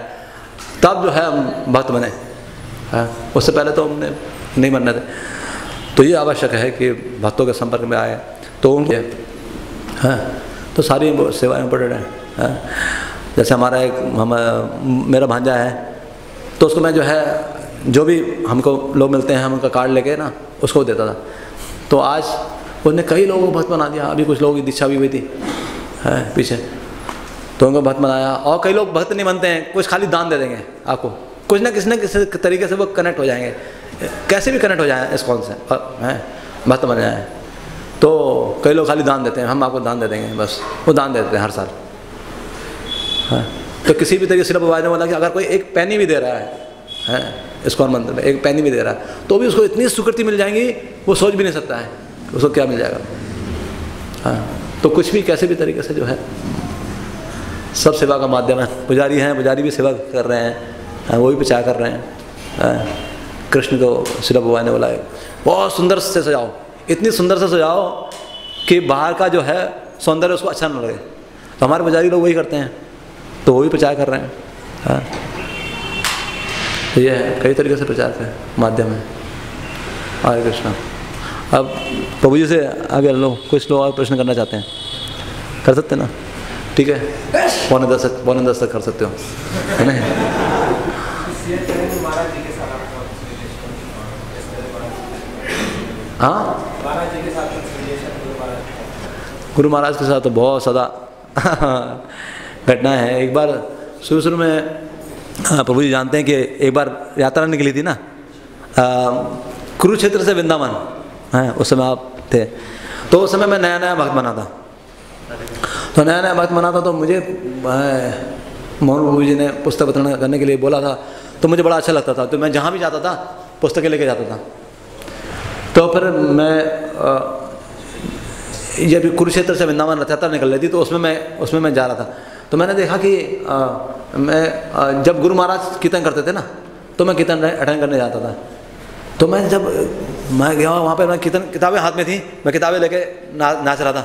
तब जो है हम भक्त बने। हैं, उससे पहले तो हमने नहीं बनने थे। तो ये आवश्यक है कि भक्तों के संपर्क में आए तो उनके, हैं तो सारी सेवाएँ इंपॉर्टेंट हैं। हैं जैसे हमारा एक, हम, मेरा भांजा है तो उसको मैं जो है, जो भी हमको लोग मिलते हैं, हम उनका कार्ड लेके ना, उसको देता था। तो आज उसने कई लोगों को भक्त बना दिया, अभी कुछ लोगों की दीक्षा भी हुई थी, है, पीछे। तो उनको भक्त बनाया, और कई लोग भक्त नहीं बनते हैं, कुछ खाली दान दे देंगे आपको। कुछ ना किसी न किसी तरीके से वो कनेक्ट हो जाएँगे। कैसे भी कनेक्ट हो जाए इस कौन से हैं, भक्त बन जाए। तो कई लोग खाली दान देते हैं, हम आपको दान दे देंगे, बस, वो दान देते हैं हर साल। हाँ। तो किसी भी तरीके से वायदे वाला कि अगर कोई एक पैनी भी दे रहा है हैं इस्कॉन मंदिर में एक पैनी भी दे रहा है तो भी उसको इतनी स्वीकृति मिल जाएँगी वो सोच भी नहीं सकता है उसको क्या मिल जाएगा? हाँ तो कुछ भी कैसे भी तरीके से जो है सब सेवा का माध्यम है। पुजारी हैं पुजारी भी सेवा कर रहे हैं हाँ, वो भी प्रचार कर रहे हैं हाँ, कृष्ण को सिर्फ़ उगाने वाला है बहुत सुंदर से सजाओ इतनी सुंदर से सजाओ कि बाहर का जो है सौंदर्य उसको अच्छा ना लगे। तो हमारे पुजारी लोग वही करते हैं। तो वो भी प्रचार कर रहे हैं। तो ये है, कई तरीके से प्रचार का माध्यम है। हरे कृष्णा। अब प्रभु जी से आगे लो कुछ लोग और प्रश्न करना चाहते हैं। कर सकते ना? ठीक है। पौने दस तक, पौने दस तक कर सकते हो। है ना? हाँ? गुरु महाराज के साथ तो बहुत सदा घटना है। एक बार शुरू शुरू में प्रभु जी जानते हैं कि एक बार यात्रा निकली थी ना कुरुक्षेत्र से वृंदावन, हैं, उस समय आप थे। तो उस समय मैं नया नया भक्त बना था। तो नया नया भक्त बना था तो मुझे मोहन प्रभु जी ने पुस्तक वितरण करने के लिए बोला था तो मुझे बड़ा अच्छा लगता था। तो मैं जहाँ भी जाता था, पुस्तकें लेके जाता था। तो फिर मैं जब कुरुक्षेत्र से वृंदावन रथ यात्रा निकल रही थी तो उसमें मैं उसमें मैं जा रहा था। तो मैंने देखा कि आ, मैं आ, जब गुरु महाराज कीर्तन करते थे ना तो मैं कीर्तन अटेंड करने जाता था। तो मैं जब मैं गया वहाँ पर मैं कीर्तन किताबें हाथ में थी मैं किताबें लेके ना, नाच रहा था।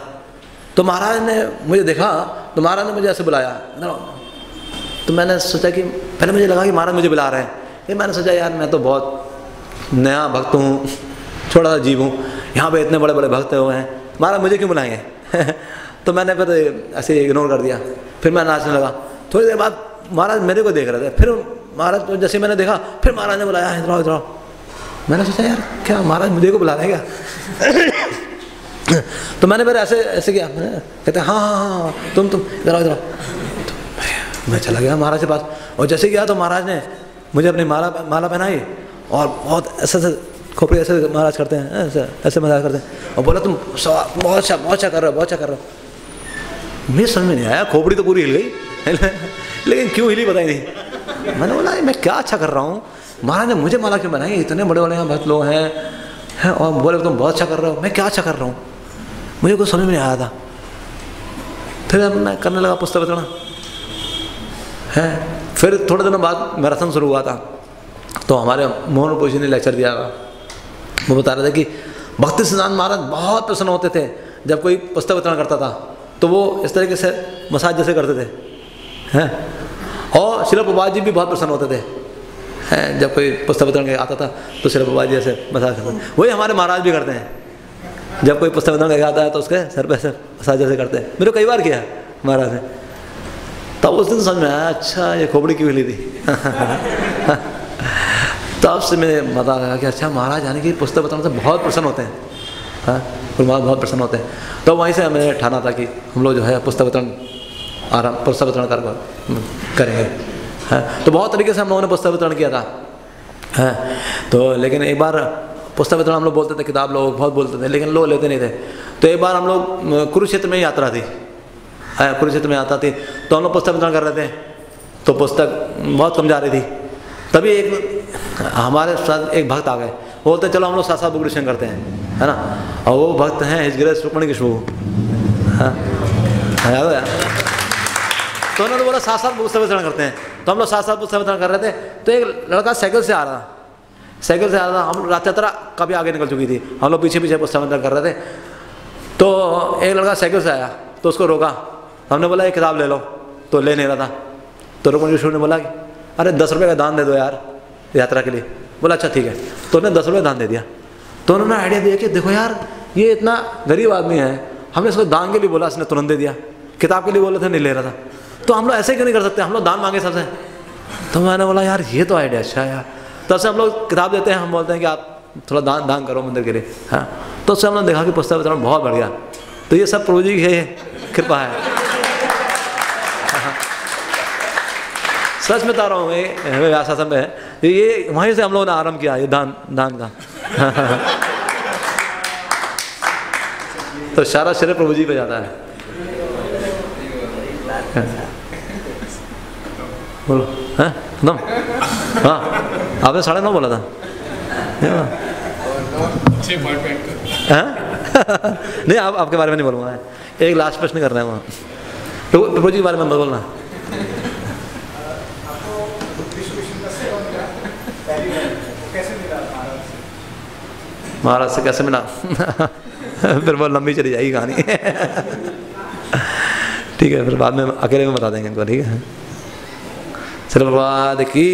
तो महाराज ने मुझे देखा तो महाराज ने मुझे ऐसे बुलाया तो मैंने सोचा कि पहले मुझे लगा कि महाराज मुझे बुला रहे हैं। फिर मैंने सोचा यार मैं तो बहुत नया भक्त हूँ छोटा सा जीव हूँ यहाँ पे इतने बड़े बड़े भक्त हुए हैं महाराज मुझे क्यों बुलाएँगे? तो मैंने फिर ऐसे इग्नोर कर दिया। फिर मैं नाचने लगा। थोड़ी देर बाद महाराज मेरे को देख रहे थे। फिर महाराज तो जैसे मैंने देखा फिर महाराज ने बुलाया इधर इधर मैंने सोचा यार क्या महाराज मुझे को बुला रहे क्या? तो मैंने फिर ऐसे ऐसे किया। मैंने कहते हाँ हाँ हाँ तुम तुम इधर इधर तो मैं, चला गया महाराज के पास। और जैसे गया तो महाराज ने मुझे अपनी माला माला पहनाई और बहुत ऐसे ऐसे खोपड़ी ऐसे महाराज करते हैं ऐसे ऐसे महाराज करते हैं। और बोला तुम बहुत अच्छा बहुत अच्छा कर रहे हो बहुत अच्छा कर रहे हो। मुझे समझ में नहीं आया, खोपड़ी तो पूरी हिल गई। लेकिन क्यों हिली बताई नहीं? मैंने बोला मैं क्या अच्छा कर रहा हूँ? महाराज ने मुझे माला क्यों बनाई? इतने बड़े बड़े यहाँ भक्त लोग हैं हैं, और बोले, तुम बहुत अच्छा कर रहे हो। मैं क्या अच्छा कर रहा हूँ? मुझे कुछ समझ में नहीं आया था। फिर मैं करने लगा पुस्तक वितरण है, फिर थोड़े दिनों बाद मैराथन शुरू हुआ था। तो हमारे मोहन पोषी ने लेक्चर दिया था। वो बता रहे थे कि, भक्ति सिद्धांत महाराज बहुत प्रसन्न होते थे, जब कोई पुस्तक वितरण करता था। तो वो इस तरीके से मसाज जैसे करते थे, हैं? और शिला प्रभात जी भी बहुत प्रसन्न होते थे। हैं, जब कोई पुस्तक वितरण के आता था तो शिला प्रभात जी ऐसे मसाज करते थे। वही हमारे महाराज भी करते हैं। जब कोई पुस्तक वितरण आता है तो उसके सर पे ऐसे मसाज जैसे करते हैं। मेरे कई बार किया महाराज ने। तब उस दिन समझ में आया अच्छा ये खोपड़ी क्यों हिली थी? तब से मैंने पता लगा कि अच्छा महाराज, यानी कि पुस्तक वितरण से बहुत प्रसन्न होते हैं। गुरु महाराज बहुत प्रसन्न होते हैं। तो वहीं से हमें ठाना था कि हम लोग जो है पुस्तक वितरण आराम पुस्तक वितरण कर करेंगे। हाँ तो बहुत तरीके से हम लोगों ने पुस्तक वितरण किया था। हाँ तो लेकिन एक बार पुस्तक वितरण हम लोग बोलते थे, किताब लोग बहुत बोलते थे, लेकिन लोग लेते नहीं थे। तो एक बार हम लोग कुरुक्षेत्र में यात्रा थी। हाँ कुरुक्षेत्र में आता थी। तो हम लोग पुस्तक वितरण कर रहे थे। तो पुस्तक बहुत कम जा रही थी। तभी एक हमारे साथ एक भक्त आ गए। बोलते, चलो हम लोग साथ साथ बुक करते हैं। है ना? और वो भक्त हैं हिजगिरस रुक्मणी किशबू हाँ। हाँ, याद है? तो उन्होंने बोला साथ साथ पुस्तक वितरण करते हैं। तो हम लोग साथ साथ पुस्तक वितरण कर रहे थे। तो एक लड़का साइकिल से आ रहा था। साइकिल से आ रहा था। हम रात यात्रा कभी आगे निकल चुकी थी। हम लोग पीछे पीछे पुस्तक वितरण कर रहे थे। तो एक लड़का साइकिल से आया। तो उसको रोका। हमने बोला एक किताब ले लो। तो ले नहीं रहा था। तो रुकमणी ऋषि ने बोला कि अरे दस रुपये का दान दे दो यार यात्रा के लिए। बोला अच्छा ठीक है। तो उन्होंने दस रुपये दान दे दिया। तो उन्होंने आइडिया दिया कि देखो यार, ये इतना गरीब आदमी है, हमने इसको दान के लिए बोला, इसने तुरंत दे दिया। किताब के लिए बोले थे, नहीं ले रहा था। तो हम लोग ऐसे क्यों नहीं कर सकते? हम लोग दान मांगे सबसे। तो मैंने बोला, यार, ये तो आइडिया अच्छा है यार। तब से हम लोग किताब देते हैं, हम बोलते हैं कि आप थोड़ा दान दान करो मंदिर के लिए। हाँ। तो उससे हमने देखा कि पुस्तक वितरण बहुत बढ़ गया तो ये सब प्रभु जी की कृपा है। सच में बता रहा हूँ, मैं व्यासासन है ये वहीं से हम लोगों ने आरंभ किया, ये दान दान का। तो सारा श्रेय प्रभु जी पे जाता है। बोलो। हैं? एकदम। हाँ। आपने साढ़े नौ बोला था? नहीं, आप, आपके बारे में नहीं बोलूँगा एक लास्ट प्रश्न करना है वहाँ। प्रभु जी के बारे में मत बोलना। महाराज से कैसे मिला? फिर वो लंबी चली जाएगी कहानी। ठीक है, फिर बाद में अकेले में बता देंगे इनको, ठीक है? चलो, बाद की.